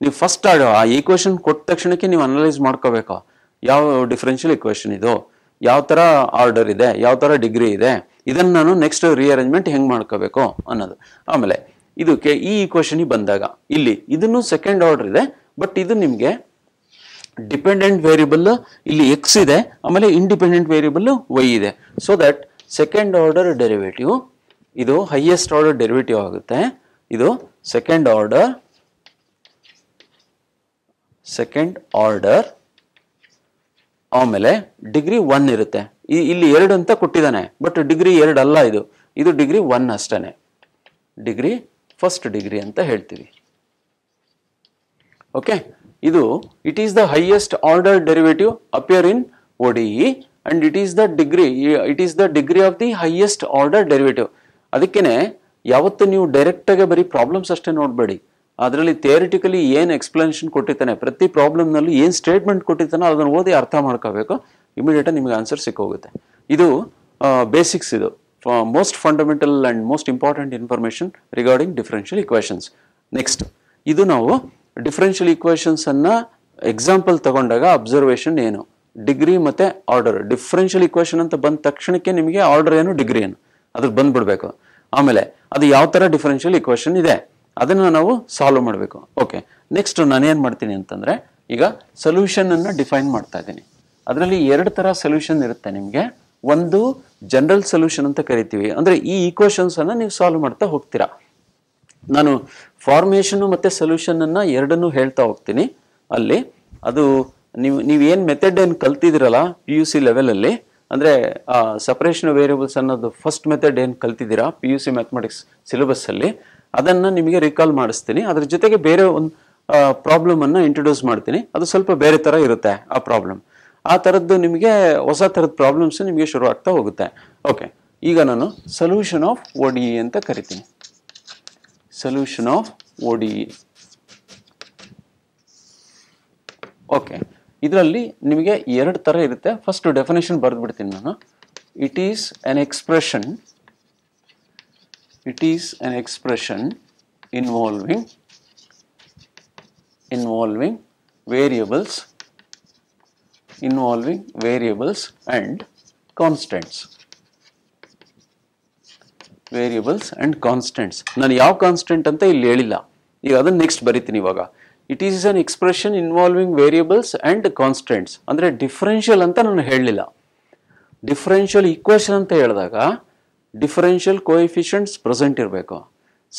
ನೀವು ಫಸ್ಟ್ ಆ ಈಕ್ವೇಷನ್ ಕೊಟ್ಟ ತಕ್ಷಣಕ್ಕೆ ನೀವು ಅನಲೈಸ್ ಮಾಡ್ಕೋಬೇಕು? ಯಾವ ಡಿಫರೆನ್ಷಿಯಲ್ ಈಕ್ವೇಷನ್ ಇದು? ಯಾವ ಥರ ಆರ್ಡರ್ ಇದೆ? ಯಾವ ಥರ ಡಿಗ್ರಿ ಇದೆ? ಇದನ್ನು ನಾನು ನೆಕ್ಸ್ಟ್ ರಿಅರೇಂಜ್ಮೆಂಟ್ ಹೆಂಗೆ ಮಾಡ್ಕೋಬೇಕು ಅನ್ನೋದು. ಆಮೇಲೆ ಇದಕ್ಕೆ ಈ ಈಕ್ವೇಷನಿಗೆ ಬಂದಾಗ, ಇಲ್ಲಿ ಇದನ್ನು ಸೆಕೆಂಡ್ ಆರ್ಡರ್ ಇದೆ ಬಟ್ ಇದು ನಿಮಗೆ ಡಿಪೆಂಡೆಂಟ್ ವೇರಿಯಬಲ್ ಇಲ್ಲಿ ಎಕ್ಸ್ ಇದೆ, ಆಮೇಲೆ ಇಂಡಿಪೆಂಡೆಂಟ್ ವೇರಿಯಬಲ್ ವೈ ಇದೆ. So that second order derivative ಇದು ಹೈಯೆಸ್ಟ್ ಆರ್ಡರ್ ಡೆರಿವೇಟಿವ್ ಆಗುತ್ತೆ. ಇದು ಸೆಕೆಂಡ್ ಆರ್ಡರ್ ಸೆಕೆಂಡ್ ಆರ್ಡರ್ ಆಮೇಲೆ ಡಿಗ್ರಿ ಒನ್ ಇರುತ್ತೆ. ಇಲ್ಲಿ ಎರಡು ಅಂತ ಕೊಟ್ಟಿದ್ದಾನೆ ಬಟ್ ಡಿಗ್ರಿ ಎರಡು ಅಲ್ಲ ಇದು. ಇದು ಡಿಗ್ರಿ ಒನ್ ಅಷ್ಟೇ ಡಿಗ್ರಿ ಫಸ್ಟ್ ಡಿಗ್ರಿ ಅಂತ ಹೇಳ್ತೀವಿ. ಓಕೆ ಇದು it is the highest order derivative appear in OD and it is the degree it is the degree of the highest order derivative ಅದಕ್ಕೇನೆ, ಯಾವತ್ತು ನೀವು ಡೈರೆಕ್ಟಾಗಿ ಬರೀ ಪ್ರಾಬ್ಲಮ್ಸ್ ಅಷ್ಟೇ ನೋಡಬೇಡಿ. ಅದರಲ್ಲಿ ಥಿಯರಿಟಿಕಲಿ ಏನು ಎಕ್ಸ್ಪ್ಲನೇಷನ್ ಕೊಟ್ಟಿರ್ತಾನೆ, ಪ್ರತಿ ಪ್ರಾಬ್ಲಮ್ನಲ್ಲೂ ಏನು ಸ್ಟೇಟ್ಮೆಂಟ್ ಕೊಟ್ಟಿರ್ತಾನೋ ಅದನ್ನು ಓದಿ ಅರ್ಥ ಮಾಡ್ಕೋಬೇಕು. ಇಮಿಡಿಯೇಟಾಗಿ ನಿಮಗೆ ಆನ್ಸರ್ ಸಿಕ್ಕೋಗುತ್ತೆ. ಇದು ಬೇಸಿಕ್ಸ್ ಇದು. Most fundamental and most important information regarding differential equations next ಇದು ನಾವು ಡಿಫ್ರೆನ್ಷಿಯಲ್ ಇಕ್ವೇಷನ್ಸನ್ನು ಎಕ್ಸಾಂಪಲ್ ತಗೊಂಡಾಗ ಅಬ್ಸರ್ವೇಷನ್ ಏನು? ಡಿಗ್ರಿ ಮತ್ತು ಆರ್ಡರ್ ಡಿಫ್ರೆನ್ಷಿಯಲ್ ಇಕ್ವೇಷನ್ ಅಂತ ಬಂದ ತಕ್ಷಣಕ್ಕೆ ನಿಮಗೆ ಆರ್ಡರ್ ಏನು? ಡಿಗ್ರಿ ಏನು? ಅದ್ರ ಬಂದ್ಬಿಡ್ಬೇಕು. ಆಮೇಲೆ, ಅದು ಯಾವ ಥರ ಡಿಫ್ರೆನ್ಷಿಯಲ್ ಇಕ್ವೇಷನ್ ಇದೆ? ಅದನ್ನು ನಾವು ಸಾಲ್ವ್ ಮಾಡಬೇಕು. ಓಕೆ ನೆಕ್ಸ್ಟ್ ನಾನೇನು ಮಾಡ್ತೀನಿ ಅಂತಂದರೆ, ಈಗ ಸೊಲ್ಯೂಷನನ್ನು ಡಿಫೈನ್ ಮಾಡ್ತಾ ಇದ್ದೀನಿ. ಅದರಲ್ಲಿ ಎರಡು ಥರ ಸೊಲ್ಯೂಷನ್ ಇರುತ್ತೆ ನಿಮಗೆ. ಒಂದು ಜನರಲ್ ಸೊಲ್ಯೂಷನ್ ಅಂತ ಕರಿತೀವಿ. ಅಂದರೆ ಈ ಈಕ್ವೇಷನ್ಸನ್ನು ನೀವು ಸಾಲ್ವ್ ಮಾಡ್ತಾ ಹೋಗ್ತೀರಾ. ನಾನು ಫಾರ್ಮೇಷನು ಮತ್ತು ಸೊಲ್ಯೂಷನನ್ನು ಎರಡನ್ನೂ ಹೇಳ್ತಾ ಹೋಗ್ತೀನಿ. ಅಲ್ಲಿ ಅದು ನೀವು ಏನು ಮೆಥಡ್ ಏನು ಕಲ್ತಿದ್ದೀರಲ್ಲ ಪಿ ಯು ಸಿ ಲೆವೆಲಲ್ಲಿ ಅಂದರೆ ಸಪ್ರೇಷನ್ ವೇರಿಯಬಲ್ಸ್ ಅನ್ನೋದು ಫಸ್ಟ್ ಮೆಥಡ್ ಏನು ಕಲ್ತಿದ್ದೀರಾ ಪಿ ಯು ಸಿ ಮ್ಯಾಥಮೆಟಿಕ್ಸ್ ಸಿಲೆಬಸ್ಸಲ್ಲಿ ಅದನ್ನು ನಿಮಗೆ ರಿಕಾಲ್ ಮಾಡಿಸ್ತೀನಿ. ಅದ್ರ ಜೊತೆಗೆ ಬೇರೆ ಒಂದು ಪ್ರಾಬ್ಲಮನ್ನು ಇಂಟ್ರೊಡ್ಯೂಸ್ ಮಾಡ್ತೀನಿ. ಅದು ಸ್ವಲ್ಪ ಬೇರೆ ಥರ ಇರುತ್ತೆ ಆ ಪ್ರಾಬ್ಲಮ್ ಆ ಥರದ್ದು ನಿಮಗೆ ಹೊಸ ಥರದ ಪ್ರಾಬ್ಲಮ್ಸ್ ನಿಮಗೆ ಶುರು ಆಗ್ತಾ ಹೋಗುತ್ತೆ. ಓಕೆ ಈಗ ನಾನು ಸೊಲ್ಯೂಷನ್ ಆಫ್ ಒ ಡಿ ಅಂತ ಕರಿತೀನಿ. Solution of O D okay ಇದರಲ್ಲಿ ನಿಮಗೆ ಎರಡು ಥರ ಇರುತ್ತೆ. ಫಸ್ಟ್ ಡೆಫಿನೇಷನ್ ಬರೆದ್ಬಿಡ್ತೀನಿ ನಾನು. It is an expression it is an expression involving involving variables involving variables and constants. Variables and constants ನಾನು ಯಾವ ಕಾನ್ಸ್ಟೆಂಟ್ ಅಂತ ಇಲ್ಲಿ ಹೇಳಿಲ್ಲ. ಈಗ ಅದನ್ನು ನೆಕ್ಸ್ಟ್ ಬರಿತೀನಿ ಇವಾಗ. It is an expression involving variables and constants ಅಂದರೆ ಡಿಫರೆನ್ಷಿಯಲ್ ಅಂತ ನಾನು ಹೇಳಲಿಲ್ಲ. ಡಿಫರೆನ್ಷಿಯಲ್ ಈಕ್ವೇಷನ್ ಅಂತ ಹೇಳಿದಾಗ ಡಿಫರೆನ್ಷಿಯಲ್ ಕೋಎಫಿಷಿಯಂಟ್ಸ್ ಪ್ರೆಸೆಂಟ್ ಇರಬೇಕು.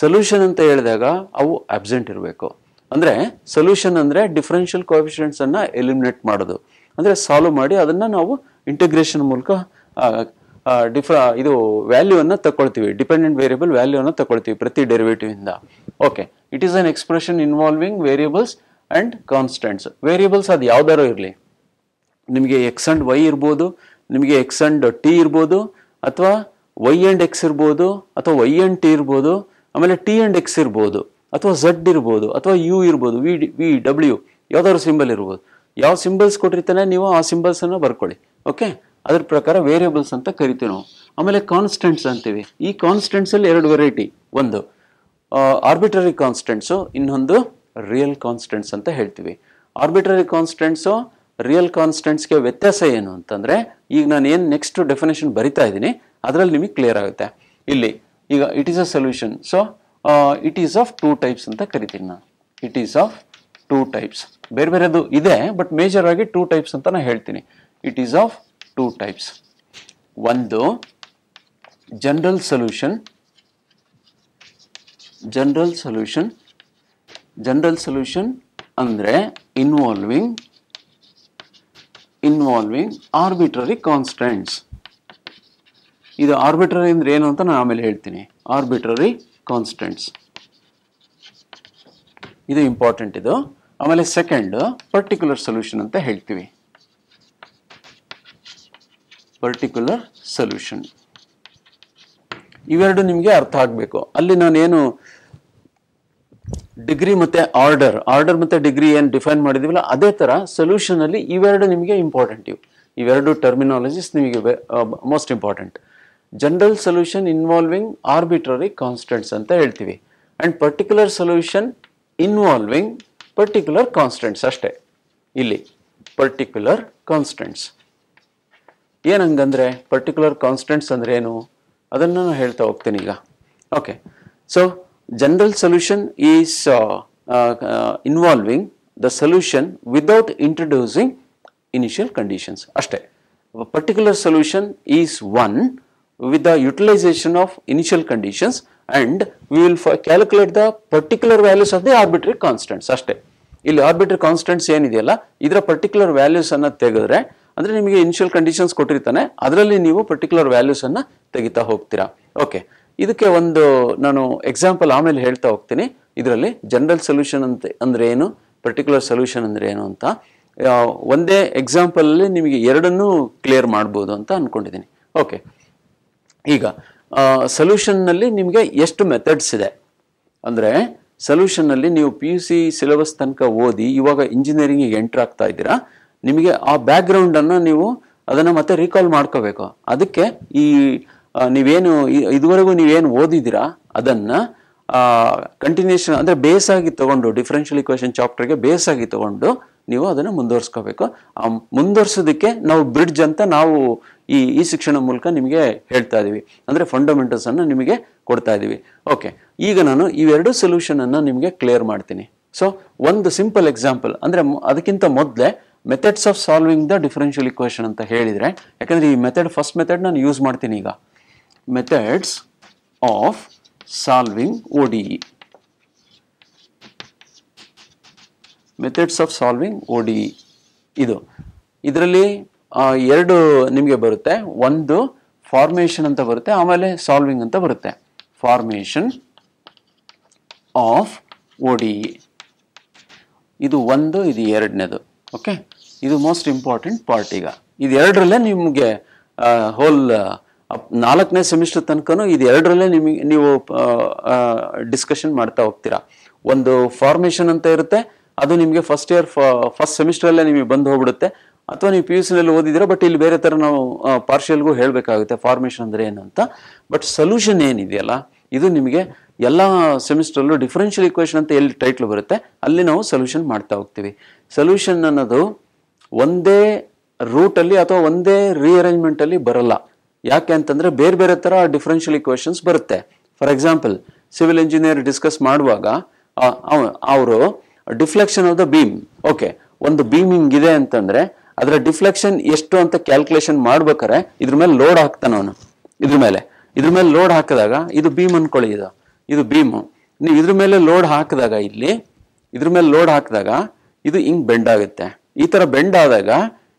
ಸೊಲ್ಯೂಷನ್ ಅಂತ ಹೇಳಿದಾಗ ಅವು ಅಬ್ಸೆಂಟ್ ಇರಬೇಕು. ಅಂದರೆ ಸೊಲ್ಯೂಷನ್ ಅಂದರೆ ಡಿಫರೆನ್ಷಿಯಲ್ ಕೋಎಫಿಷಿಯಂಟ್ಸನ್ನು ಎಲಿಮಿನೇಟ್ ಮಾಡೋದು. ಅಂದರೆ ಸಾಲ್ವ್ ಮಾಡಿ ಅದನ್ನು ನಾವು ಇಂಟಿಗ್ರೇಷನ್ ಮೂಲಕ ಡಿಫ್ರ ಇದು ವ್ಯಾಲ್ಯೂವನ್ನು ತಗೊಳ್ತೀವಿ ಡಿಪೆಂಡೆಂಟ್ ವೇರಿಯಬಲ್ ವ್ಯಾಲ್ಯೂವನ್ನು ತಗೊಳ್ತೀವಿ ಪ್ರತಿ ಡೆರಿವೇಟಿವ್ ಇಂದ. Okay it is an expression involving variables and constants variables ಅದು ಯಾವ್ದಾರು ಇರಲಿ. ನಿಮಗೆ ಎಕ್ಸ್ ಅಂಡ್ ವೈ ಇರ್ಬೋದು, ನಿಮಗೆ ಎಕ್ಸ್ ಅಂಡ್ ಟಿ ಇರ್ಬೋದು, ಅಥವಾ ವೈ ಆ್ಯಂಡ್ ಎಕ್ಸ್ ಇರ್ಬೋದು, ಅಥವಾ ವೈ ಆ್ಯಂಡ್ ಟಿ ಇರ್ಬೋದು, ಆಮೇಲೆ ಟಿ ಆ್ಯಂಡ್ ಎಕ್ಸ್ ಇರ್ಬೋದು, ಅಥವಾ ಝಡ್ ಇರ್ಬೋದು, ಅಥವಾ ಯು ಇರ್ಬೋದು ವಿ ಡಿ ವಿ ಡಬ್ಲ್ಯೂ ಯಾವ್ದಾದ್ರು ಸಿಂಬಲ್ ಇರ್ಬೋದು. ಯಾವ ಸಿಂಬಲ್ಸ್ ಕೊಟ್ಟಿರ್ತಾನೆ ನೀವು ಆ ಸಿಂಬಲ್ಸನ್ನು ಬರ್ಕೊಳ್ಳಿ ಓಕೆ ಅದ್ರ ಪ್ರಕಾರ ವೇರಿಯಬಲ್ಸ್ ಅಂತ ಕರಿತೀವಿ ನಾವು. ಆಮೇಲೆ ಕಾನ್ಸ್ಟೆಂಟ್ಸ್ ಅಂತೀವಿ. ಈ ಕಾನ್ಸ್ಟೆಂಟ್ಸಲ್ಲಿ ಎರಡು ವೆರೈಟಿ ಒಂದು ಆರ್ಬಿಟ್ರರಿ ಕಾನ್ಸ್ಟೆಂಟ್ಸು ಇನ್ನೊಂದು ರಿಯಲ್ ಕಾನ್ಸ್ಟೆಂಟ್ಸ್ ಅಂತ ಹೇಳ್ತೀವಿ. ಆರ್ಬಿಟ್ರರಿ ಕಾನ್ಸ್ಟೆಂಟ್ಸು ರಿಯಲ್ ಕಾನ್ಸ್ಟೆಂಟ್ಸ್ಗೆ ವ್ಯತ್ಯಾಸ ಏನು ಅಂತಂದರೆ, ಈಗ ನಾನು ಏನು ನೆಕ್ಸ್ಟ್ ಡೆಫಿನೇಷನ್ ಬರಿತಾ ಇದ್ದೀನಿ, ಅದರಲ್ಲಿ ನಿಮಗೆ ಕ್ಲಿಯರ್ ಆಗುತ್ತೆ. ಇಲ್ಲಿ, ಈಗ it is a solution so it is of two types ಅಂತ ಕರಿತೀನಿ ನಾನು. It is of two types ಬೇರೆ ಬೇರೆದು ಇದೆ ಬಟ್ ಮೇಜರ್ ಆಗಿ ಟೂ ಟೈಪ್ಸ್ ಅಂತ ನಾನು ಹೇಳ್ತೀನಿ. It is of two types ಒಂದು general solution general solution general solution ಅಂದರೆ ಇನ್ವಾಲ್ವಿಂಗ್ ಇನ್ವಾಲ್ವಿಂಗ್ ಆರ್ಬಿಟ್ರರಿ ಕಾನ್ಸ್ಟೆಂಟ್ಸ್ ಇದು ಆರ್ಬಿಟ್ರರಿ ಅಂದ್ರೆ ಏನು ಅಂತ ನಾನು ಆಮೇಲೆ ಹೇಳ್ತೀನಿ. ಆರ್ಬಿಟ್ರರಿ ಕಾನ್ಸ್ಟೆಂಟ್ಸ್ ಇದು ಇಂಪಾರ್ಟೆಂಟ್ ಇದು. ಆಮೇಲೆ ಸೆಕೆಂಡ್ ಪರ್ಟಿಕ್ಯುಲರ್ ಸೊಲ್ಯೂಷನ್ ಅಂತ ಹೇಳ್ತೀವಿ. ಪರ್ಟಿಕ್ಯುಲರ್ ಸೊಲ್ಯೂಷನ್ ಇವೆರಡು ನಿಮಗೆ ಅರ್ಥ ಆಗಬೇಕು. ಅಲ್ಲಿ ನಾನೇನು ಡಿಗ್ರಿ ಮತ್ತೆ ಆರ್ಡರ್ ಆರ್ಡರ್ ಮತ್ತೆ ಡಿಗ್ರಿ ಏನು ಡಿಫೈನ್ ಮಾಡಿದೀವಲ್ಲ, ಅದೇ ಥರ ಸೊಲ್ಯೂಷನ್ ಅಲ್ಲಿ ಇವೆರಡು ನಿಮಗೆ ಇಂಪಾರ್ಟೆಂಟ್ ಇವು. ಇವೆರಡು ಟರ್ಮಿನಾಲಜೀಸ್ ನಿಮಗೆ most important general solution involving arbitrary constants ಅಂತ ಹೇಳ್ತೀವಿ. And particular solution involving particular constants ಅಷ್ಟೇ. ಇಲ್ಲಿ ಪರ್ಟಿಕ್ಯುಲರ್ ಕಾನ್ಸ್ಟೆಂಟ್ಸ್ ಏನಂಗಂದ್ರೆ ಪರ್ಟಿಕ್ಯುಲರ್ ಕಾನ್ಸ್ಟೆಂಟ್ಸ್ ಅಂದ್ರೆ ಏನು ಅದನ್ನು ನಾನು ಹೇಳ್ತಾ ಹೋಗ್ತೀನಿ ಈಗ. Okay so general solution is involving the solution without introducing initial conditions ಅಷ್ಟೇ. Particular solution is one with the utilization of initial conditions and we will fi- calculate the particular values of the arbitrary constants. ಅಷ್ಟೇ. ಇಲ್ಲಿ arbitrary constants ಏನಿದೆಯಲ್ಲ, ಇದರ particular values ಅನ್ನ ತೆಗೆದ್ರೆ, ಅಂದ್ರೆ ನಿಮಗೆ initial conditions ಕೊಟ್ಟಿರ್ತಾನೆ, ಅದರಲ್ಲಿ ನೀವು ಪರ್ಟಿಕ್ಯುಲರ್ ವ್ಯಾಲ್ಯೂಸ್ ಅನ್ನ ತೆಗಿತಾ ಹೋಗ್ತೀರಾ. ಓಕೆ ಇದಕ್ಕೆ ಒಂದು ನಾನು ಎಕ್ಸಾಂಪಲ್ ಆಮೇಲೆ ಹೇಳ್ತಾ ಹೋಗ್ತೀನಿ. ಇದರಲ್ಲಿ ಜನರಲ್ ಸೊಲ್ಯೂಷನ್ ಅಂತ ಅಂದ್ರೆ ಏನು ಪರ್ಟಿಕ್ಯುಲರ್ ಸೊಲ್ಯೂಷನ್ ಅಂದ್ರೆ ಏನು ಅಂತ. ಒಂದೇ ಎಕ್ಸಾಂಪಲಲ್ಲಿ ನಿಮಗೆ ಎರಡನ್ನೂ ಕ್ಲಿಯರ್ ಮಾಡ್ಬೋದು ಅಂತ ಅನ್ಕೊಂಡಿದ್ದೀನಿ. ಓಕೆ ಈಗ ಸೊಲ್ಯೂಷನ್ನಲ್ಲಿ ನಿಮಗೆ ಎಷ್ಟು ಮೆಥಡ್ಸ್ ಇದೆ? ಅಂದರೆ ಸೊಲ್ಯೂಷನ್ನಲ್ಲಿ ನೀವು ಪಿ ಯು ಸಿ ಸಿಲೆಬಸ್ ತನಕ ಓದಿ ಇವಾಗ ಇಂಜಿನಿಯರಿಂಗಿಗೆ ಎಂಟ್ರ್ ಆಗ್ತಾ ಇದ್ದೀರಾ, ನಿಮಗೆ ಆ ಬ್ಯಾಕ್ಗ್ರೌಂಡನ್ನು ನೀವು ಅದನ್ನು ಮತ್ತೆ ರೀಕಾಲ್ ಮಾಡ್ಕೋಬೇಕು. ಅದಕ್ಕೆ ಈ ನೀವೇನು ಇದುವರೆಗೂ ನೀವೇನು ಓದಿದ್ದೀರಾ, ಅದನ್ನು ಕಂಟಿನ್ಯೂಷನ್ ಅಂದರೆ ಬೇಸ್ ಆಗಿ ತಗೊಂಡು ಡಿಫ್ರೆನ್ಷಿಯಲ್ ಇಕ್ವೇಷನ್ ಚಾಪ್ಟರ್ಗೆ ಬೇಸ್ ಆಗಿ ತಗೊಂಡು ನೀವು ಅದನ್ನು ಮುಂದುವರ್ಸ್ಕೋಬೇಕು. ಮುಂದುವರ್ಸೋದಕ್ಕೆ ನಾವು ಬ್ರಿಡ್ಜ್ ಅಂತ ನಾವು ಈ ಈ ಶಿಕ್ಷಣ ಮೂಲಕ ನಿಮಗೆ ಹೇಳ್ತಾ ಇದ್ದೀವಿ. ಅಂದರೆ ಫಂಡಮೆಂಟಲ್ಸನ್ನು ನಿಮಗೆ ಕೊಡ್ತಾ ಇದ್ದೀವಿ. ಓಕೆ ಈಗ ನಾನು ಇವೆರಡು ಸೊಲ್ಯೂಷನನ್ನು ನಿಮಗೆ ಕ್ಲಿಯರ್ ಮಾಡ್ತೀನಿ. ಸೊ ಒಂದು ಸಿಂಪಲ್ ಎಕ್ಸಾಂಪಲ್ ಅಂದರೆ ಅದಕ್ಕಿಂತ ಮೊದಲೇ methods of solving the differential equation ಅಂತ ಹೇಳಿದರೆ, ಯಾಕಂದರೆ ಈ ಮೆಥಡ್ ಫಸ್ಟ್ ಮೆಥಡ್ ನಾನು ಯೂಸ್ ಮಾಡ್ತೀನಿ ಈಗ. Methods of solving O D E methods of solving O D ಇದು. ಇದರಲ್ಲಿ ಎರಡು ನಿಮಗೆ ಬರುತ್ತೆ. ಒಂದು ಫಾರ್ಮೇಷನ್ ಅಂತ ಬರುತ್ತೆ, ಆಮೇಲೆ ಸಾಲ್ವಿಂಗ್ ಅಂತ ಬರುತ್ತೆ. Formation of O D E ಇದು ಒಂದು, ಇದು ಎರಡನೇದು ಓಕೆ ಇದು ಮೋಸ್ಟ್ ಇಂಪಾರ್ಟೆಂಟ್ ಪಾರ್ಟ್ ಈಗ. ಇದು ಎರಡರಲ್ಲೇ ನಿಮಗೆ ಹೋಲ್ ನಾಲ್ಕನೇ ಸೆಮಿಸ್ಟರ್ ತನಕನೂ ಇದು ಎರಡರಲ್ಲೇ ನಿಮಗೆ, ನೀವು ಡಿಸ್ಕಷನ್ ಮಾಡ್ತಾ ಹೋಗ್ತೀರಾ. ಒಂದು ಫಾರ್ಮೇಷನ್ ಅಂತ ಇರುತ್ತೆ, ಅದು ನಿಮಗೆ ಫಸ್ಟ್ ಇಯರ್ ಫಸ್ಟ್ ಸೆಮಿಸ್ಟರಲ್ಲೇ ನಿಮಗೆ ಬಂದು ಹೋಗ್ಬಿಡುತ್ತೆ. ಅಥವಾ ನೀವು ಪಿ ಯು ಸಿನಲ್ಲಿ ಓದಿದ್ದೀರಾ ಬಟ್ ಇಲ್ಲಿ ಬೇರೆ ಥರ ನಾವು ಪಾರ್ಷಿಯಲ್ಗೂ ಹೇಳಬೇಕಾಗುತ್ತೆ ಫಾರ್ಮೇಷನ್ ಅಂದರೆ ಏನು ಅಂತ. ಬಟ್ ಸೊಲ್ಯೂಷನ್ ಏನಿದೆಯಲ್ಲ, ಇದು ನಿಮಗೆ ಎಲ್ಲ ಸೆಮಿಸ್ಟ್ರಲ್ಲೂ ಡಿಫರೆನ್ಷಿಯಲ್ ಇಕ್ವೇಷನ್ ಅಂತ ಎಲ್ಲಿ ಟೈಟ್ಲ್ ಬರುತ್ತೆ, ಅಲ್ಲಿ ನಾವು ಸೊಲ್ಯೂಷನ್ ಮಾಡ್ತಾ ಹೋಗ್ತೀವಿ. ಸೊಲ್ಯೂಷನ್ ಅನ್ನೋದು ಒಂದೇ ರೂಟಲ್ಲಿ ಅಥವಾ ಒಂದೇ ರೀಅರೇಂಜ್ಮೆಂಟಲ್ಲಿ ಬರಲ್ಲ. ಯಾಕೆ ಅಂತಂದರೆ ಬೇರೆ ಬೇರೆ ಥರ ಡಿಫ್ರೆನ್ಷಿಯಲ್ ಇಕ್ವೇಷನ್ಸ್ ಬರುತ್ತೆ. For example civil engineer discuss ಮಾಡುವಾಗ ಅವರು deflection of the beam okay ಒಂದು ಬೀಮಿಂಗ್ ಇದೆ ಅಂತಂದ್ರೆ ಅದರ ಡಿಫ್ಲೆಕ್ಷನ್ ಎಷ್ಟು ಅಂತ ಕ್ಯಾಲ್ಕುಲೇಷನ್ ಮಾಡ್ಬೇಕಾರೆ ಇದ್ರ ಮೇಲೆ ಲೋಡ್ ಹಾಕ್ತಾನೆ ಅವನು. ಇದ್ರ ಮೇಲೆ. ಇದ್ರ ಮೇಲೆ ಲೋಡ್ ಹಾಕಿದಾಗ ಇದು ಬೀಮ್ ಅನ್ಕೊಳ್ಳಿ ಇದು ಇದು ಬೀಮು. ನೀವು ಇದ್ರ ಮೇಲೆ ಲೋಡ್ ಹಾಕಿದಾಗ ಇಲ್ಲಿ, ಇದ್ರ ಮೇಲೆ ಲೋಡ್ ಹಾಕಿದಾಗ ಇದು ಹಿಂಗ್ ಬೆಂಡ್ ಆಗುತ್ತೆ. ಈ ತರ ಬೆಂಡ್ ಆದಾಗ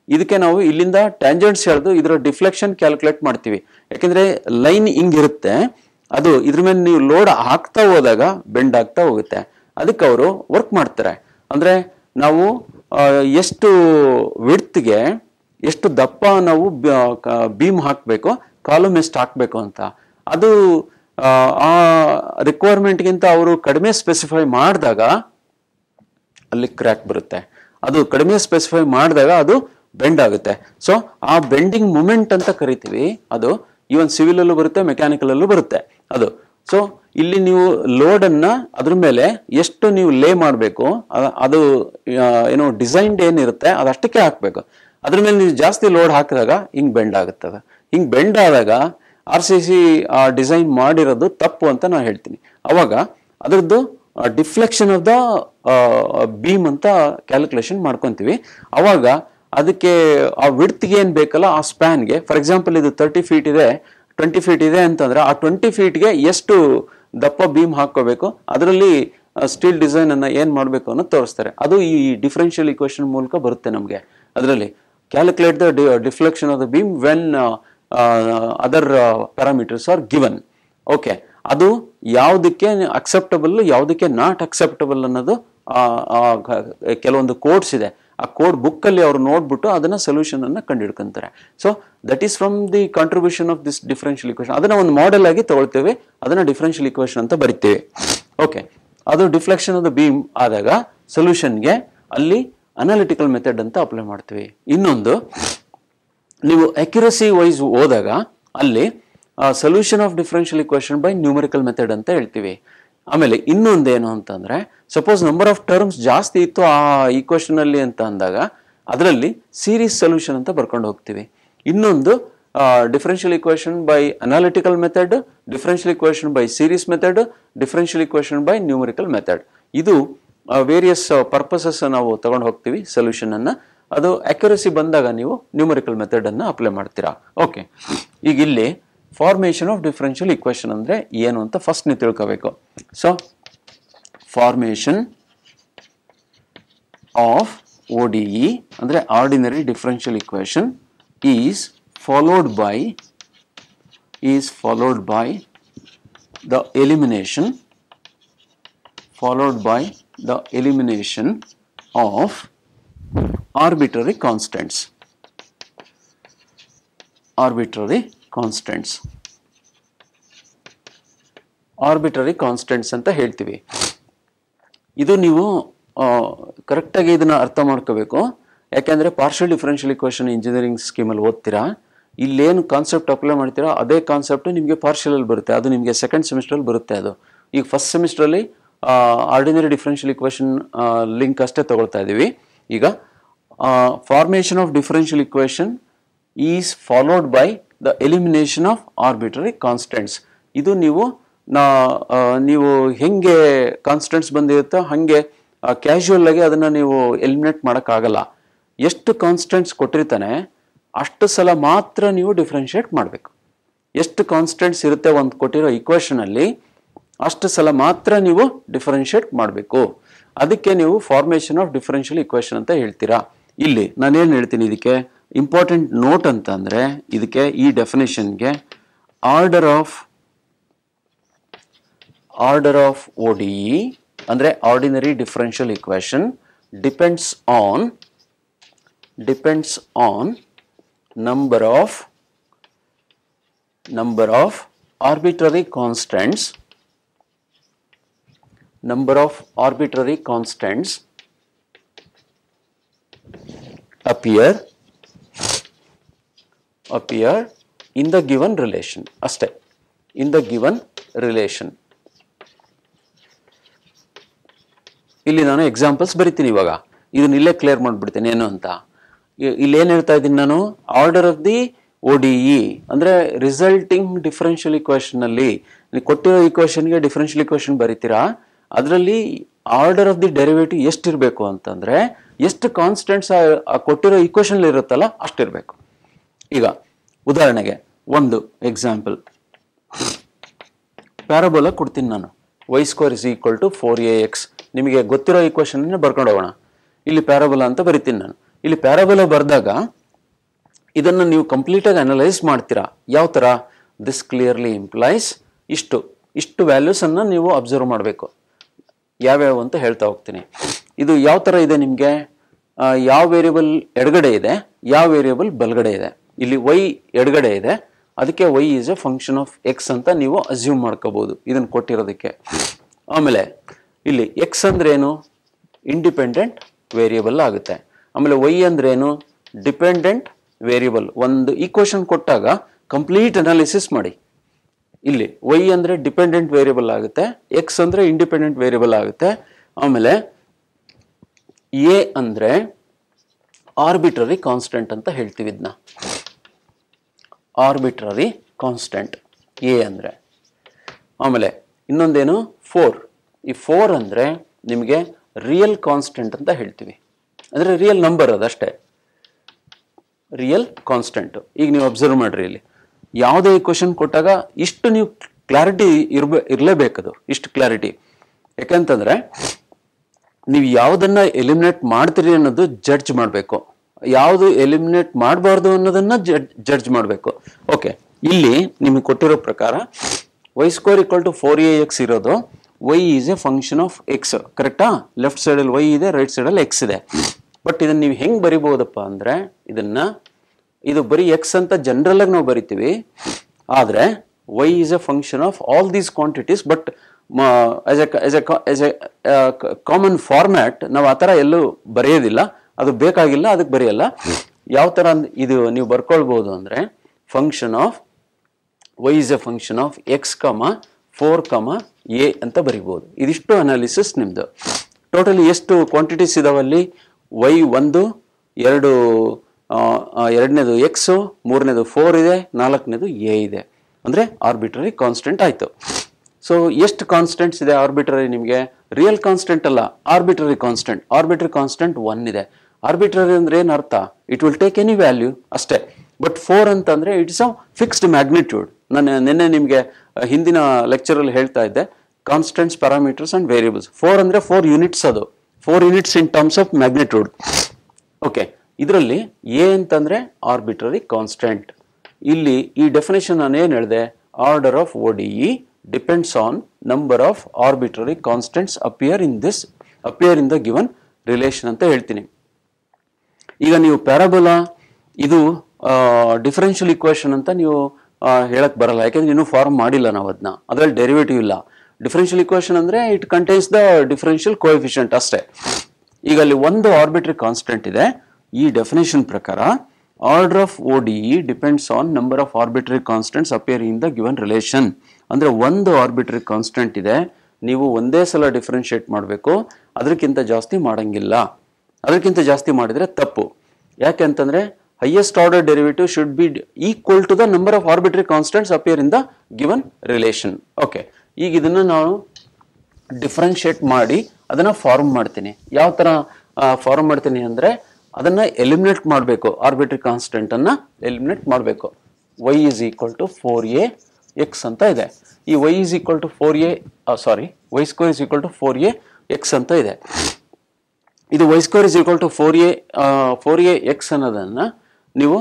ಇದಕ್ಕೆ ನಾವು ಇಲ್ಲಿಂದ ಟ್ಯಾಂಜೆಂಟ್ಸ್ ಹೇಳ್ದು ಇದರ ಡಿಫ್ಲೆಕ್ಷನ್ ಕ್ಯಾಲ್ಕುಲೇಟ್ ಮಾಡ್ತೀವಿ. ಯಾಕೆಂದ್ರೆ ಲೈನ್ ಹಿಂಗಿರುತ್ತೆ ಅದು ಇದ್ರ ಮೇಲೆ ನೀವು ಲೋಡ್ ಹಾಕ್ತಾ ಹೋದಾಗ ಬೆಂಡ್ ಆಗ್ತಾ ಹೋಗುತ್ತೆ. ಅದಕ್ಕೆ ಅವರು ವರ್ಕ್ ಮಾಡ್ತಾರೆ. ಅಂದ್ರೆ ನಾವು ಎಷ್ಟು ವಿಡ್ತ್ಗೆ ಎಷ್ಟು ದಪ್ಪ ನಾವು ಬೀಮ್ ಹಾಕಬೇಕು ಕಾಲಮ್ ಎಷ್ಟು ಹಾಕಬೇಕು ಅಂತ. ಅದು ಆ, ರಿಕ್ವೈರ್ಮೆಂಟ್ಗಿಂತ ಅವರು ಕಡಿಮೆ ಸ್ಪೆಸಿಫೈ ಮಾಡಿದಾಗ ಅಲ್ಲಿ ಕ್ರ್ಯಾಕ್ ಬರುತ್ತೆ. ಅದು ಕಡಿಮೆ ಸ್ಪೆಸಿಫೈ ಮಾಡಿದಾಗ ಅದು ಬೆಂಡ್ ಆಗುತ್ತೆ. ಸೊ ಆ ಬೆಂಡಿಂಗ್ ಮೂಮೆಂಟ್ ಅಂತ ಕರಿತೀವಿ. ಅದು ಈವನ್ ಸಿವಿಲಲ್ಲೂ ಬರುತ್ತೆ ಮೆಕ್ಯಾನಿಕಲಲ್ಲೂ ಬರುತ್ತೆ. ಅದು ಸೊ ಇಲ್ಲಿ ನೀವು ಲೋಡ್ ಅನ್ನ ಅದ್ರ ಮೇಲೆ ಎಷ್ಟು ನೀವು ಲೇ ಮಾಡಬೇಕು ಅದು ಏನು ಡಿಸೈನ್ಡ್ ಏನಿರುತ್ತೆ ಅದಷ್ಟಕ್ಕೆ ಹಾಕ್ಬೇಕು. ಅದ್ರ ಮೇಲೆ ನೀವು ಜಾಸ್ತಿ ಲೋಡ್ ಹಾಕಿದಾಗ ಹಿಂಗೆ ಬೆಂಡ್ ಆಗುತ್ತದೆ. ಹಿಂಗೆ ಹಿಂಗ್ ಬೆಂಡ್ ಆದಾಗ ಆರ್ ಸಿ ಸಿ ಡಿಸೈನ್ ಮಾಡಿರೋದು ತಪ್ಪು ಅಂತ ನಾನು ಹೇಳ್ತೀನಿ. ಅವಾಗ ಅದರದ್ದು ಡಿಫ್ಲೆಕ್ಷನ್ ಆಫ್ ದ ಬೀಮ್ ಅಂತ ಕ್ಯಾಲ್ಕುಲೇಷನ್ ಮಾಡ್ಕೊತೀವಿ. ಅವಾಗ ಅದಕ್ಕೆ ಆ ವಿಡ್ತ್ಗೆ ಏನು ಬೇಕಲ್ಲ, ಆ ಸ್ಪ್ಯಾನ್ಗೆ ಫಾರ್ ಎಕ್ಸಾಂಪಲ್ ಇದು ತರ್ಟಿ ಫೀಟ್ ಇದೆ ಟ್ವೆಂಟಿ ಫೀಟ್ ಇದೆ ಅಂತಂದ್ರೆ ಆ ಟ್ವೆಂಟಿ ಫೀಟ್ಗೆ ಎಷ್ಟು ದಪ್ಪ ಬೀಮ್ ಹಾಕೋಬೇಕು ಅದರಲ್ಲಿ ಸ್ಟೀಲ್ ಡಿಸೈನ್ ಅನ್ನ ಏನ್ ಮಾಡಬೇಕು ಅನ್ನೋದು ತೋರಿಸ್ತಾರೆ. ಅದು ಈ ಡಿಫರೆನ್ಷಿಯಲ್ ಇಕ್ವೇಶನ್ ಮೂಲಕ ಬರುತ್ತೆ ನಮಗೆ. ಅದರಲ್ಲಿ calculate the deflection of the beam when other parameters are given okay ಅದು ಯಾವುದಕ್ಕೆ ಅಕ್ಸೆಪ್ಟಬಲ್ ಯಾವುದಕ್ಕೆ ನಾಟ್ ಅಕ್ಸೆಪ್ಟಬಲ್ ಅನ್ನೋದು ಕೆಲವೊಂದು ಕೋಡ್ಸ್ ಇದೆ. ಆ ಕೋಡ್ ಬುಕ್ ಅಲ್ಲಿ ಅವ್ರು ನೋಡ್ಬಿಟ್ಟು ಅದನ್ನ ಸೊಲ್ಯೂಷನ್ ಅನ್ನ ಕಂಡುಹಿಡ್ಕೊಂತಾರೆ so that is from the contribution of this differential equation ಅದನ್ನ ಒಂದು ಮಾಡೆಲ್ ಆಗಿ ತಗೊಳ್ತೇವೆ, ಅದನ್ನ ಡಿಫರೆನ್ಷಿಯಲ್ ಇಕ್ವೇಶನ್ ಅಂತ ಬರಿತೇವೆ. ಓಕೆ ಅದು ಡಿಫ್ಲೆಕ್ಷನ್ ಆಫ್ ದ ಬೀಮ್ ಆದಾಗ ಸೊಲ್ಯೂಷನ್ಗೆ ಅಲ್ಲಿ ಅನಾಲಿಟಿಕಲ್ ಮೆಥಡ್ ಅಂತ ಅಪ್ಲೈ ಮಾಡ್ತೀವಿ. ಇನ್ನೊಂದು, ನೀವು ಅಕ್ಯುರಸಿ ವೈಸ್ ಹೋದಾಗ ಅಲ್ಲಿ solution of differential equation by numerical method ಅಂತ ಹೇಳ್ತೀವಿ. ಆಮೇಲೆ ಇನ್ನೊಂದೇನು ಅಂತಂದ್ರೆ ಸಪೋಸ್ ನಂಬರ್ ಆಫ್ ಟರ್ಮ್ಸ್ ಜಾಸ್ತಿ ಇತ್ತು ಆ ಈಕ್ವೇಶನ್ ಅಲ್ಲಿ ಅಂತ ಅಂದಾಗ, ಅದರಲ್ಲಿ ಸೀರೀಸ್ ಸೊಲ್ಯೂಷನ್ ಅಂತ ಬರ್ಕೊಂಡು ಹೋಗ್ತೀವಿ. ಇನ್ನೊಂದು differential equation by analytical method differential equation by series method differential equation by numerical method ಇದು ವೇರಿಯಸ್ ಪರ್ಪಸಸ್ ನಾವು ತಗೊಂಡು ಹೋಗ್ತೀವಿ ಸೊಲ್ಯೂಷನ್ ಅನ್ನ. ಅದು ಅಕ್ಯುರಸಿ ಬಂದಾಗ ನೀವು ನ್ಯೂಮರಿಕಲ್ ಮೆಥಡ್ ಅನ್ನ ಅಪ್ಲೈ ಮಾಡ್ತೀರಾ. ಓಕೆ ಈಗ ಇಲ್ಲಿ ಫಾರ್ಮೇಷನ್ ಆಫ್ ಡಿಫರೆನ್ಷಿಯಲ್ ಇಕ್ವೇಶನ್ ಅಂದ್ರೆ ಏನು ಅಂತ ಫಸ್ಟ್ ನೀವು ತಿಳ್ಕೋಬೇಕು so formation of O D E ಅಂದರೆ ordinary differential equation is followed by is followed by the elimination followed by the elimination of arbitrary constants. Arbitrary constants. Arbitrary constants ಅಂತ ಹೇಳ್ತೀವಿ. ಇದು ನೀವು ಕರೆಕ್ಟಾಗಿ ಇದನ್ನು ಅರ್ಥ ಮಾಡ್ಕೋಬೇಕು. ಯಾಕೆಂದರೆ ಪಾರ್ಷಿಯಲ್ ಡಿಫರೆನ್ಷಿಯಲ್ ಇಕ್ವೇಶನ್ ಇಂಜಿನಿಯರಿಂಗ್ ಸ್ಕೀಮಲ್ಲಿ ಓದ್ತೀರಾ, ಇಲ್ಲೇನು ಕಾನ್ಸೆಪ್ಟ್ ಅಪ್ಲೈ ಮಾಡ್ತೀರಾ, ಅದೇ ಕಾನ್ಸೆಪ್ಟ್ ನಿಮಗೆ ಪಾರ್ಷಿಯಲಲ್ಲಿ ಬರುತ್ತೆ. ಅದು ನಿಮಗೆ ಸೆಕೆಂಡ್ ಸೆಮಿಸ್ಟ್ರಲ್ಲಿ ಬರುತ್ತೆ ಅದು. ಈಗ ಫಸ್ಟ್ ಸೆಮಿಸ್ಟ್ರಲ್ಲಿ ಆರ್ಡಿನರಿ ಡಿಫರೆನ್ಷಿಯಲ್ ಇಕ್ವೇಷನ್ ಲಿಂಕ್ ಅಷ್ಟೇ ತಗೊಳ್ತಾ ಇದ್ದೀವಿ ಈಗ formation of differential equation is followed by the elimination of arbitrary constants ಇದು ನೀವು, ನಾ ನೀವು ಹೆಂಗೆ ಕಾನ್ಸ್ಟೆಂಟ್ಸ್ ಬಂದಿರುತ್ತೋ ಹಾಗೆ ಕ್ಯಾಶುವಲ್ ಆಗಿ ಅದನ್ನ ನೀವು ಎಲಿಮಿನೇಟ್ ಮಾಡೋಕ್ಕಾಗಲ್ಲ. ಎಷ್ಟು ಕಾನ್ಸ್ಟೆಂಟ್ಸ್ ಕೊಟ್ಟಿರ್ತಾನೆ, ಅಷ್ಟು ಸಲ ಮಾತ್ರ ನೀವು ಡಿಫ್ರೆನ್ಷಿಯೇಟ್ ಮಾಡಬೇಕು. ಎಷ್ಟು ಕಾನ್ಸ್ಟೆಂಟ್ಸ್ ಇರುತ್ತೆ ಒಂದು ಕೊಟ್ಟಿರೋ ಇಕ್ವೇಷನಲ್ಲಿ ಅಷ್ಟು ಸಲ ಮಾತ್ರ ನೀವು ಡಿಫ್ರೆನ್ಷಿಯೇಟ್ ಮಾಡಬೇಕು. ಅದಕ್ಕೆ ನೀವು ಫಾರ್ಮೇಷನ್ ಆಫ್ ಡಿಫ್ರೆನ್ಷಿಯಲ್ ಇಕ್ವೇಷನ್ ಅಂತ ಹೇಳ್ತೀರಾ? ಇಲ್ಲಿ ನಾನೇನು ಹೇಳ್ತೀನಿ ಇದಕ್ಕೆ? ಇಂಪಾರ್ಟೆಂಟ್ ನೋಟ್ ಅಂತ ಅಂದ್ರೆ ಇದಕ್ಕೆ ಈ ಡೆಫಿನೇಷನ್ಗೆ order of order of O D E ಅಂದರೆ ordinary differential equation depends on depends on number of number of arbitrary constants number of arbitrary constants appear appear in the given relation, ಅಷ್ಟೇ. In the given relation. ಇಲ್ಲಿ ನಾನು examples ಬರಿತೀನಿ ಇವಾಗ. ಇದನ್ನ ಇಲ್ಲೇ clear ಮಾಡಿಬಿಡ್ತೀನಿ. ಏನು ಅಂತ? ಇಲ್ಲಿ ಏನು ಹೇಳ್ತಾ ಇದ್ದೀನಿ ನಾನು? Order of the O D E ಅಂದರೆ ರಿಸಲ್ಟಿಂಗ್ ಡಿಫರೆನ್ಷಿಯಲ್ ಇಕ್ವೇಶನ್ನಲ್ಲಿ ನೀವು ಕೊಟ್ಟಿರೋ ಇಕ್ವೇಷನ್ಗೆ ಡಿಫರೆನ್ಷಿಯಲ್ ಇಕ್ವೇಶನ್ ಬರೀತೀರಾ? ಅದರಲ್ಲಿ ಆರ್ಡರ್ ಆಫ್ ದಿ ಡೆರಿವೇಟಿವ್ ಎಷ್ಟಿರಬೇಕು ಅಂತಂದರೆ, ಎಷ್ಟು ಕಾನ್ಸ್ಟೆಂಟ್ಸ್ ಕೊಟ್ಟಿರೋ ಇಕ್ವೇಶನ್ ಇರುತ್ತಲ್ಲ, ಅಷ್ಟಿರಬೇಕು. ಈಗ ಉದಾಹರಣೆಗೆ ಒಂದು ಎಕ್ಸಾಂಪಲ್ ಪ್ಯಾರಬೋಲ ಕೊಡ್ತೀನಿ ನಾನು. Y square is equal to four a x ನಿಮಗೆ ಗೊತ್ತಿರೋ ಈಕ್ವೇಶನ್ ಬರ್ಕೊಂಡು ಹೋಗೋಣ. ಇಲ್ಲಿ ಪ್ಯಾರಬೋಲ ಅಂತ ಬರಿತೀನಿ ನಾನು. ಇಲ್ಲಿ ಪ್ಯಾರಬೋಲ ಬರೆದಾಗ ಇದನ್ನು ನೀವು ಕಂಪ್ಲೀಟಾಗಿ ಅನಲೈಸ್ ಮಾಡ್ತೀರಾ? ಯಾವ ಥರ ದಿಸ್ ಕ್ಲಿಯರ್ಲಿ ಇಂಪ್ಲೈಸ್ ಇಷ್ಟು. ಇಷ್ಟು ವ್ಯಾಲ್ಯೂಸನ್ನು ನೀವು ಅಬ್ಸರ್ವ್ ಮಾಡಬೇಕು. ಯಾವ್ಯಾವ ಅಂತ ಹೇಳ್ತಾ ಹೋಗ್ತೀನಿ. ಇದು ಯಾವ ಥರ ಇದೆ ನಿಮಗೆ? ಯಾವ ವೇರಿಯಬಲ್ ಎಡಗಡೆ ಇದೆ? ಯಾವ ವೇರಿಯಬಲ್ ಬಲಗಡೆ ಇದೆ? ಇಲ್ಲಿ ವೈ ಎಡಗಡೆ ಇದೆ. ಅದಕ್ಕೆ y is a function of x ಅಂತ ನೀವು ಅಸ್ಯೂಮ್ ಮಾಡ್ಕೋಬೋದು. ಇದನ್ನು ಕೊಟ್ಟಿರೋದಕ್ಕೆ. ಆಮೇಲೆ ಇಲ್ಲಿ ಎಕ್ಸ್ ಅಂದ್ರೆ ಏನು ಇಂಡಿಪೆಂಡೆಂಟ್ ವೇರಿಯಬಲ್ ಆಗುತ್ತೆ. ಆಮೇಲೆ ವೈ ಅಂದ್ರೇನು? ಡಿಪೆಂಡೆಂಟ್ ವೇರಿಯಬಲ್ ಒಂದು ಈಕ್ವೇಶನ್ ಕೊಟ್ಟಾಗ ಕಂಪ್ಲೀಟ್ ಅನಾಲಿಸಿಸ್ ಮಾಡಿ. ಇಲ್ಲಿ ವೈ ಅಂದರೆ ಡಿಪೆಂಡೆಂಟ್ ವೇರಿಯಬಲ್ ಆಗುತ್ತೆ. ಎಕ್ಸ್ ಅಂದರೆ ಇಂಡಿಪೆಂಡೆಂಟ್ ವೇರಿಯಬಲ್ ಆಗುತ್ತೆ. ಆಮೇಲೆ ಎ ಅಂದರೆ ಆರ್ಬಿಟ್ರರಿ ಕಾನ್ಸ್ಟೆಂಟ್ ಅಂತ ಹೇಳ್ತೀವಿ ಇದನ್ನ ಆರ್ಬಿಟ್ರರಿ ಕಾನ್ಸ್ಟೆಂಟ್ ಎ ಅಂದರೆ. ಆಮೇಲೆ ಇನ್ನೊಂದೇನು? ಫೋರ್ ಈ ಫೋರ್ ಅಂದರೆ ನಿಮಗೆ ರಿಯಲ್ ಕಾನ್ಸ್ಟೆಂಟ್ ಅಂತ ಹೇಳ್ತೀವಿ. ಅಂದರೆ ರಿಯಲ್ ನಂಬರ್ ಅದಷ್ಟೇ ರಿಯಲ್ ಕಾನ್ಸ್ಟೆಂಟು ಈಗ ನೀವು ಅಬ್ಸರ್ವ್ ಮಾಡಿರಿ ಇಲ್ಲಿ. ಯಾವುದೇ ಕ್ವಶನ್ ಕೊಟ್ಟಾಗ ಇಷ್ಟು ನೀವು ಕ್ಲಾರಿಟಿ ಇರ್ಬೇ, ಇರಲೇಬೇಕದು, ಇಷ್ಟು ಕ್ಲಾರಿಟಿ ಯಾಕೆಂತಂದರೆ, ನೀವು ಯಾವುದನ್ನು ಎಲಿಮಿನೇಟ್ ಮಾಡ್ತೀರಿ ಅನ್ನೋದು ಜಡ್ಜ್ ಮಾಡಬೇಕು. ಯಾವುದು ಎಲಿಮಿನೇಟ್ ಮಾಡಬಾರ್ದು ಅನ್ನೋದನ್ನ ಜಡ್ಜ್ ಮಾಡಬೇಕು. ಓಕೆ ಇಲ್ಲಿ ನಿಮಗೆ ಕೊಟ್ಟಿರೋ ಪ್ರಕಾರ y square equal to four a x ಇರೋದು. Y is a function of x ಕರೆಕ್ಟಾ ಲೆಫ್ಟ್ ಸೈಡಲ್ಲಿ ವೈ ಇದೆ ರೈಟ್ ಸೈಡಲ್ಲಿ ಎಕ್ಸ್ ಇದೆ. ಬಟ್ ಇದನ್ನ ನೀವು ಹೆಂಗೆ ಬರಿಬೋದಪ್ಪ ಅಂದರೆ, ಇದನ್ನ, ಇದು ಬರೀ ಎಕ್ಸ್ ಅಂತ ಜನರಲ್ ಆಗಿ ನಾವು ಬರಿತೀವಿ. ಆದರೆ y is a function of all these quantities but a a as a common format ನಾವು ಆ ಥರ ಎಲ್ಲೂ ಬರೆಯೋದಿಲ್ಲ. ಅದು ಬೇಕಾಗಿಲ್ಲ, ಅದಕ್ಕೆ ಬರೆಯಲ್ಲ. ಯಾವ ಥರ ಇದು ನೀವು ಬರ್ಕೊಳ್ಬೋದು ಅಂದರೆ function of y is a function of x comma four comma a ಅಂತ ಬರಿಬೋದು. ಇದಿಷ್ಟು ಅನಾಲಿಸಿಸ್ ನಿಮ್ಮದು ಟೋಟಲಿ ಎಷ್ಟು ಕ್ವಾಂಟಿಟೀಸ್ ಇದಾವಲ್ಲಿ ವೈ ಒಂದು, ಎರಡು ಎರಡನೇದು ಎಕ್ಸು ಮೂರನೇದು ಫೋರ್ ಇದೆ, ನಾಲ್ಕನೇದು ಎ ಇದೆ. ಅಂದರೆ ಆರ್ಬಿಟ್ರರಿ ಕಾನ್ಸ್ಟೆಂಟ್ ಆಯಿತು. ಸೊ ಎಷ್ಟು ಕಾನ್ಸ್ಟೆಂಟ್ಸ್ ಇದೆ ಆರ್ಬಿಟ್ರರಿ ನಿಮಗೆ? ರಿಯಲ್ ಕಾನ್ಸ್ಟೆಂಟ್ ಅಲ್ಲ arbitrary constant arbitrary constant one ಇದೆ. ಆರ್ಬಿಟ್ರರಿ ಅಂದ್ರೆ ಏನು ಅರ್ಥ? It will take any value ಅಷ್ಟೇ. ಬಟ್ ಫೋರ್ ಅಂತಂದ್ರೆ ಇಟ್ಸ್ ಅ ಫಿಕ್ಸ್ಡ್ ಮ್ಯಾಗ್ನಿಟ್ಯೂಡ್ ನಾನು ನಿನ್ನೆ ನಿಮಗೆ ಹಿಂದಿನ ಲೆಕ್ಚರಲ್ಲಿ ಹೇಳ್ತಾ ಇದ್ದೆ. Constants parameters and variables four ಅಂದ್ರೆ ಫೋರ್ ಯೂನಿಟ್ಸ್ ಅದು. Four units in terms of magnitude okay ಇದರಲ್ಲಿ ಎ ಅಂತಂದ್ರೆ ಆರ್ಬಿಟ್ರರಿ ಕಾನ್ಸ್ಟೆಂಟ್ ಇಲ್ಲಿ ಈ ಡೆಫಿನೇಷನ್ ನಾನು ಏನು ಹೇಳಿದೆ? Order of O D E depends on number of arbitrary constants appear in this appear in the given relation ಅಂತ ಹೇಳ್ತೀನಿ. ಈಗ ನೀವು ಪ್ಯಾರಾಬೋಲಾ, ಇದು ಡಿಫರೆನ್ಷಿಯಲ್ ಇಕ್ವೇಷನ್ ಅಂತ ನೀವು ಹೇಳಕ್ ಬರಲ್ಲ. ಯಾಕೆಂದ್ರೆ ಇನ್ನೂ ಫಾರ್ಮ್ ಮಾಡಿಲ್ಲ ನಾವು ಅದನ್ನ ಅದ್ರಲ್ಲಿ ಡೆರಿವೇಟಿವ್ ಇಲ್ಲ. ಡಿಫರೆನ್ಷಿಯಲ್ ಇಕ್ವೇಷನ್ ಅಂದ್ರೆ it contains the differential coefficient ಅಷ್ಟೇ. ಈಗ ಅಲ್ಲಿ ಒಂದು ಆರ್ಬಿಟ್ರಿ ಕಾನ್ಸ್ಟೆಂಟ್ ಇದೆ. ಈ ಡೆಫಿನೇಷನ್ ಪ್ರಕಾರ order of O D depends on number of arbitrary constants appear in the given relation ಅಂದ್ರೆ ಒಂದು ಆರ್ಬಿಟ್ರಿ ಕಾನ್ಸ್ಟೆಂಟ್ ಇದೆ. ನೀವು ಒಂದೇ ಸಲ ಡಿಫ್ರೆನ್ಶಿಯೇಟ್ ಮಾಡಬೇಕು. ಅದಕ್ಕಿಂತ ಜಾಸ್ತಿ ಮಾಡಂಗಿಲ್ಲ. ಅದಕ್ಕಿಂತ ಜಾಸ್ತಿ ಮಾಡಿದರೆ ತಪ್ಪು. ಯಾಕೆ ಅಂತಂದರೆ highest order derivative should be equal to the number of arbitrary constants appear in the given relation okay ಈಗ ಇದನ್ನು ನಾವು ಡಿಫ್ರೆನ್ಷಿಯೇಟ್ ಮಾಡಿ, ಅದನ್ನು ಫಾರ್ಮ್ ಮಾಡ್ತೀನಿ. ಯಾವ ಥರ ಫಾರ್ಮ್ ಮಾಡ್ತೀನಿ ಅಂದರೆ, ಅದನ್ನು ಎಲಿಮಿನೇಟ್ ಮಾಡಬೇಕು. ಆರ್ಬಿಟ್ರಿ ಕಾನ್ಸ್ಟೆಂಟನ್ನು ಎಲಿಮಿನೇಟ್ ಮಾಡಬೇಕು. Y is equal to four a x ಅಂತ ಇದೆ. ಈ y is equal to four a sorry y square is equal to four a x ಅಂತ ಇದೆ. ಇದು y square is equal to four a four a x ಅನ್ನೋದನ್ನ ನೀವು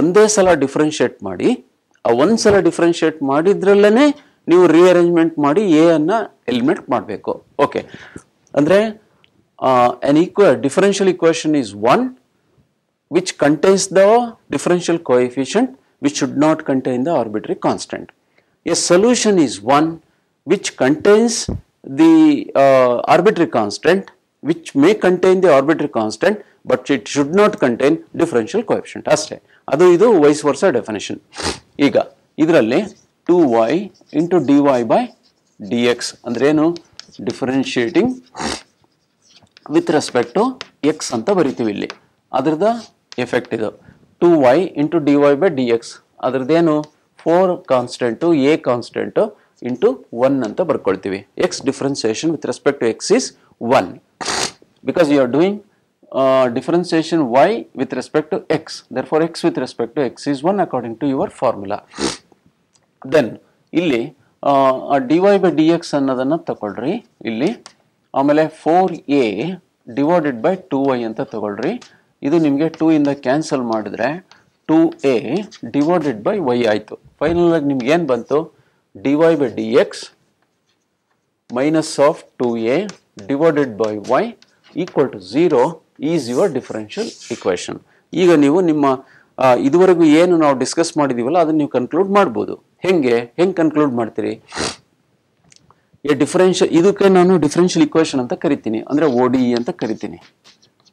ಒಂದೇ ಸಲ ಡಿಫ್ರೆನ್ಶಿಯೇಟ್ ಮಾಡಿ ಆ ಒಂದು ಸಲ ಡಿಫ್ರೆನ್ಶಿಯೇಟ್ ಮಾಡಿದ್ರಲ್ಲೇ ನೀವು ರಿಅರೇಂಜ್ಮೆಂಟ್ ಮಾಡಿ ಎ ಅನ್ನ ಎಲಿಮಿನೇಟ್ ಮಾಡಬೇಕು ಓಕೆ ಅಂದರೆ an ಈಕ್ವ differential equation is one which contains the differential coefficient which should not contain the arbitrary constant. A solution is one which contains the uh, arbitrary constant which may contain the arbitrary constant, but it should not contain differential coefficient. ಅಷ್ಟೇ. ಅದು ಇದು wise ವರ್ಸ definition ಈಗ, ಇದರಲ್ಲಿ two Y into D Y by D X ಅಂದ್ರೇನು ಏನು with respect to X ಅಂತ ಬರಿತೀವಿ ಇಲ್ಲಿ. ಅದ್ರದ ಎಫೆಕ್ಟ್ ಇದು. Two y into d y by d x ಅದ್ರದ್ದೇನು four constant a constant into one ಅಂತ ಬರ್ಕೊಳ್ತೀವಿ. X differentiation with respect to x is one with respect to x therefore x with respect to x is one according to your formula then ಇಲ್ಲಿ d y by D X ಅನ್ನೋದನ್ನ ತಗೊಳ್ರಿ. ಇಲ್ಲಿ, ಆಮೇಲೆ four A divided by two Y ಅಂತ ತಗೊಳ್ರಿ. ಇದು ನಿಮಗೆ two ಇಂದ ಕ್ಯಾನ್ಸಲ್ ಮಾಡಿದ್ರೆ two a divided by y ಆಯಿತು. ಫೈನಲ್ ಆಗಿ ನಿಮ್ಗೆ ಏನು ಬಂತು? D y by d x minus of two a divided by y equal to zero is your differential equation ಈಗ ನೀವು ನಿಮ್ಮ ಇದುವರೆಗೂ ಏನು ನಾವು ಡಿಸ್ಕಸ್ ಮಾಡಿದೀವಲ್ಲ, ಅದನ್ನ ನೀವು ಕನ್ಕ್ಲೂಡ್ ಮಾಡ್ಬೋದು. ಹೆಂಗೆ? ಹೆಂಗೆ ಕನ್ಕ್ಲೂಡ್ ಮಾಡ್ತೀರಿ? ಎ ಡಿಫರೆನ್ಷಿಯಲ್ ಇದಕ್ಕೆ ನಾನು ಡಿಫರೆನ್ಷಿಯಲ್ ಇಕ್ವೇಷನ್ ಅಂತ ಕರಿತೀನಿ. ಅಂದರೆ ಓ ಡಿ ಅಂತ ಕರಿತೀನಿ.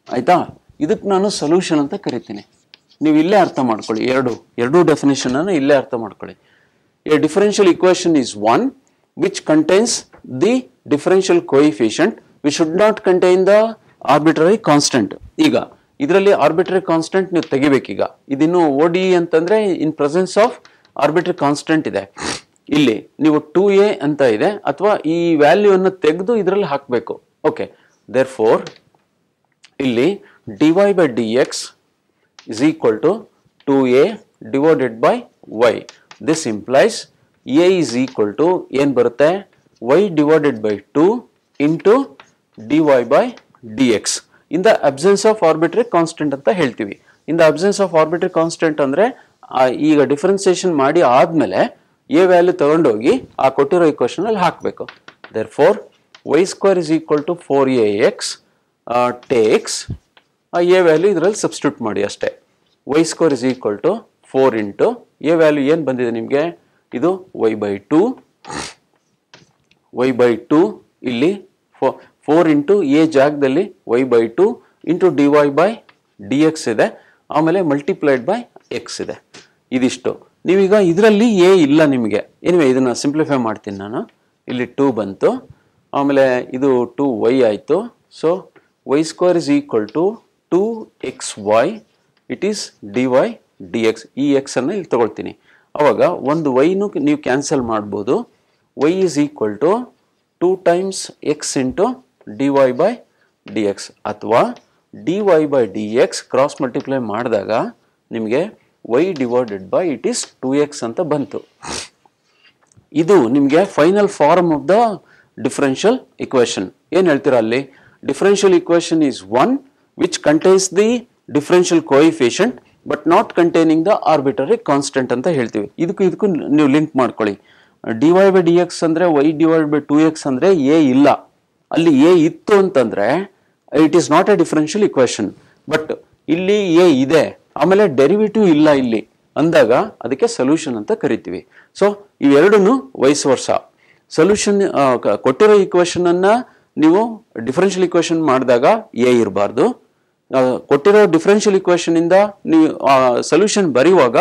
ಆಯ್ತಾ? ಇದಕ್ಕೆ ನಾನು ಸೊಲ್ಯೂಷನ್ ಅಂತ ಕರಿತೀನಿ. ನೀವು ಇಲ್ಲೇ ಅರ್ಥ ಮಾಡ್ಕೊಳ್ಳಿ. ಎರಡು, ಎರಡೂ ಡೆಫಿನೇಷನನ್ನು ಇಲ್ಲೇ ಅರ್ಥ ಮಾಡ್ಕೊಳ್ಳಿ. A differential equation is one which contains the differential coefficient we should not contain the arbitrary constant ಈಗ, ಇದರಲ್ಲಿ ಆರ್ಬಿಟ್ರರಿ ಕಾನ್ಸ್ಟೆಂಟ್ ನೀವು ತೆಗಿಬೇಕೀಗ. ಇದಿನ್ನು ಡಿ ಅಂತಂದ್ರೆ in presence of arbitrary constant ಇದೆ. ಇಲ್ಲಿ, ನೀವು ಟೂ ಎ ಅಂತ ಇದೆ, ಅಥವಾ ಈ ವ್ಯಾಲ್ಯೂ ಅನ್ನು ತೆಗೆದು ಇದರಲ್ಲಿ ಹಾಕಬೇಕು. ಓಕೆ ದೇರ್ ಫೋರ್ ಇಲ್ಲಿ d y by d x is equal to 2a divided by y. This implies a is equal to ಏನು ಬರುತ್ತೆ? Y divided by 2 into dy by dx. In the absence of arbitrary constant ಅಂತ ಹೇಳ್ತೀವಿ. In the absence of arbitrary constant ಅಂದರೆ ಈಗ differentiation ಮಾಡಿ ಆದಮೇಲೆ A value ತಗೊಂಡೋಗಿ ಆ ಕೊಟ್ಟಿರೋ ಇಕ್ವೇಶನ್ ಅಲ್ಲಿ ಹಾಕಬೇಕು. Therefore y square is equal to four a x takes a value ಇದರಲ್ಲಿ ಸಬ್ಸ್ಟ್ಯೂಟ್ ಮಾಡಿ ಅಷ್ಟೇ. Y square is equal to four into a value ಏನು ಬಂದಿದೆ ನಿಮಗೆ? ಇದು y by two y by two ಇಲ್ಲಿ ಫೋ ಫೋರ್ ಇಂಟು ಎ ಜಾಗದಲ್ಲಿ y by two into d y by d x ಇದೆ. ಆಮೇಲೆ ಮಲ್ಟಿಪ್ಲೈಡ್ ಬೈ ಎಕ್ಸ್ ಇದೆ. ಇದಿಷ್ಟು. ನೀವೀಗ ಇದರಲ್ಲಿ ಎ ಇಲ್ಲ ನಿಮಗೆ. ಏನಿವೆ ಇದನ್ನು ಸಿಂಪ್ಲಿಫೈ ಮಾಡ್ತೀನಿ ನಾನು. ಇಲ್ಲಿ ಟೂ ಬಂತು. ಆಮೇಲೆ ಇದು ಟು ವೈ ಆಯಿತು. So y square is equal to two x y it is d y d x ಈ ಎಕ್ಸನ್ನು ಇಲ್ಲಿ ತೊಗೊಳ್ತೀನಿ. ಆವಾಗ ಒಂದು ವೈನು ನೀವು ಕ್ಯಾನ್ಸಲ್ ಮಾಡ್ಬೋದು. Y is equal to two times x into y by x ಅಥವಾ y by x cross multiply ಮಾಡಿದಾಗ ನಿಮಗೆ y divided by it is two x ಅಂತ ಬಂತು. ಇದು ನಿಮಗೆ final form of the differential equation ಏನು ಹೇಳ್ತೀರಾ ಅಲ್ಲಿ? Differential equation is one which contains the differential coefficient but not containing the arbitrary constant ಅಂತ ಹೇಳ್ತೀವಿ. ಇದಕ್ಕೂ ಇದಕ್ಕೂ ನೀವು ಲಿಂಕ್ ಮಾಡ್ಕೊಳ್ಳಿ. D y by d x ಅಂದರೆ y divide by two x ಅಂದರೆ ಎ ಇಲ್ಲ. ಅಲ್ಲಿ ಎ ಇತ್ತು ಅಂತಂದ್ರೆ it is not a differential equation but ಇಲ್ಲಿ ಎ ಇದೆ, ಆಮೇಲೆ ಡೆರಿವೇಟಿವ್ ಇಲ್ಲ ಇಲ್ಲಿ. ಅಂದಾಗ ಅದಕ್ಕೆ ಸೊಲ್ಯೂಷನ್ ಅಂತ ಕರಿತೀವಿ. ಸೊ ಇವೆರಡನ್ನು ವಯಸ್ಸು ವರ್ಷ ಸೊಲ್ಯೂಷನ್ ಕೊಟ್ಟಿರೋ ಇಕ್ವೇಶನ್ ಅನ್ನ ನೀವು ಡಿಫರೆನ್ಷಿಯಲ್ ಇಕ್ವೇಶನ್ ಮಾಡಿದಾಗ ಎ ಇರಬಾರ್ದು. ಕೊಟ್ಟಿರೋ ಡಿಫರೆನ್ಷಿಯಲ್ ಇಕ್ವೇಶನ್ ಇಂದ ನೀವು ಸೊಲ್ಯೂಷನ್ ಬರೆಯುವಾಗ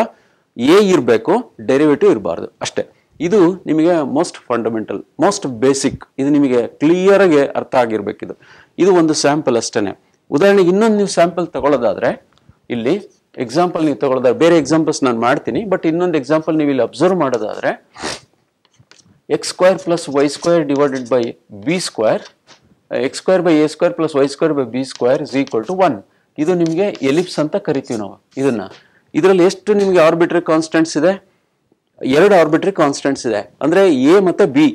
ಎ ಇರಬೇಕು ಡೆರಿವೇಟಿವ್ ಇರಬಾರ್ದು. ಅಷ್ಟೇ. ಇದು ನಿಮಗೆ ಮೋಸ್ಟ್ ಫಂಡಮೆಂಟಲ್ ಮೋಸ್ಟ್ ಬೇಸಿಕ್ ಇದು ನಿಮಗೆ ಕ್ಲಿಯರ್ ಆಗಿ ಅರ್ಥ ಆಗಿರ್ಬೇಕಿದು. ಇದು ಒಂದು ಸ್ಯಾಂಪಲ್ ಅಷ್ಟೇ ಉದಾಹರಣೆಗೆ ಇನ್ನೊಂದು ನೀವು ಸ್ಯಾಂಪಲ್ ತಗೊಳ್ಳೋದಾದ್ರೆ, ಇಲ್ಲಿ ಎಕ್ಸಾಂಪಲ್ ನೀವು ತಗೊಳ್ಳೋದಾದ್ರೆ, ಬೇರೆ ಎಕ್ಸಾಂಪಲ್ಸ್ ನಾನು ಮಾಡ್ತೀನಿ ಬಟ್ ಇನ್ನೊಂದು ಎಕ್ಸಾಂಪಲ್ ನೀವು ಇಲ್ಲಿ ಅಬ್ಸರ್ವ್ ಮಾಡೋದಾದ್ರೆ x square plus y square divided by b square x square by a square plus y square by b square is equal to one ಇದು ನಿಮಗೆ ಎಲಿಪ್ಸ್ ಅಂತ ಕರಿತೀವಿ ನಾವು. ಇದನ್ನು. ಇದರಲ್ಲಿ ಎಷ್ಟು ನಿಮಗೆ ಆರ್ಬಿಟ್ರಿ ಕಾನ್ಸ್ಟೆಂಟ್ಸ್ ಇದೆ? ಎರಡು ಆರ್ಬಿಟ್ರಿ ಕಾನ್ಸ್ಟೆಂಟ್ಸ್ ಇದೆ. ಅಂದರೆ ಎ ಮತ್ತು ಬಿ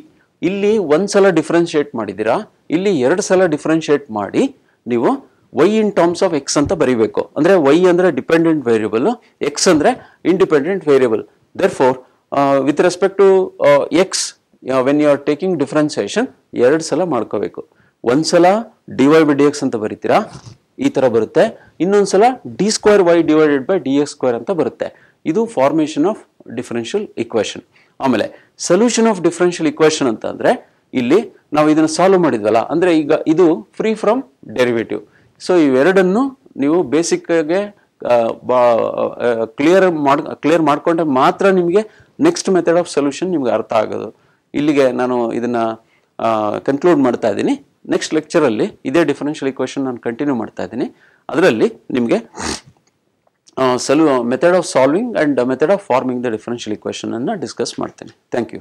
ಇಲ್ಲಿ ಒಂದು ಸಲ ಡಿಫ್ರೆನ್ಷಿಯೇಟ್ ಮಾಡಿದ್ದೀರಾ? ಇಲ್ಲಿ ಎರಡು ಸಲ ಡಿಫ್ರೆನ್ಷಿಯೇಟ್ ಮಾಡಿ ನೀವು y in terms of x ಅಂತ ಬರೀಬೇಕು. ಅಂದರೆ ವೈ ಅಂದರೆ ಡಿಪೆಂಡೆಂಟ್ ವೇರಿಯಬಲ್ ಎಕ್ಸ್ ಅಂದರೆ independent variable therefore with respect to x when you are taking differentiation ಎರಡು ಸಲ ಮಾಡ್ಕೋಬೇಕು. ಒಂದ್ಸಲ d y by d x ಅಂತ ಬರೀತೀರಾ? ಈ ಥರ ಬರುತ್ತೆ. ಇನ್ನೊಂದು ಸಲ d square y divided by d x square ಅಂತ ಬರುತ್ತೆ. ಇದು ಫಾರ್ಮೇಷನ್ ಆಫ್ ಡಿಫರೆನ್ಷಿಯಲ್ ಇಕ್ವೇಶನ್ ಆಮೇಲೆ ಸೊಲ್ಯೂಷನ್ ಆಫ್ ಡಿಫರೆನ್ಷಿಯಲ್ ಇಕ್ವೇಶನ್ ಅಂತ ಅಂದ್ರೆ ಇಲ್ಲಿ ನಾವು ಇದನ್ನು ಸಾಲ್ವ್ ಮಾಡಿದ್ವಲ್ಲ, ಅಂದ್ರೆ ಈಗ ಇದು ಫ್ರೀ ಫ್ರಮ್ ಡೆರಿವೇಟಿವ್ ಸೊ ಇವೆರಡನ್ನು ನೀವು ಬೇಸಿಕ್ ಆಗಿ ಕ್ಲಿಯರ್ ಮಾಡ್ ಕ್ಲಿಯರ್ ಮಾಡಿಕೊಂಡ್ರೆ ಮಾತ್ರ ನಿಮಗೆ ನೆಕ್ಸ್ಟ್ ಮೆಥಡ್ ಆಫ್ ಸೊಲ್ಯೂಷನ್ ನಿಮ್ಗೆ ಅರ್ಥ ಆಗೋದು. ಇಲ್ಲಿಗೆ ನಾನು ಇದನ್ನ ಕನ್ಕ್ಲೂಡ್ ಮಾಡ್ತಾ ಇದ್ದೀನಿ. ನೆಕ್ಸ್ಟ್ ಲೆಕ್ಚರಲ್ಲಿ ಇದೇ ಡಿಫರೆನ್ಷಿಯಲ್ ಇಕ್ವೇಶನ್ ನಾನು ಕಂಟಿನ್ಯೂ ಮಾಡ್ತಾ ಇದ್ದೀನಿ. ಅದರಲ್ಲಿ ನಿಮಗೆ ಸೊಲ್ಯೂ method of solving and method of forming the differential equation ಅನ್ನು ಡಿಸ್ಕಸ್ ಮಾಡ್ತೇನೆ ಥ್ಯಾಂಕ್ ಯು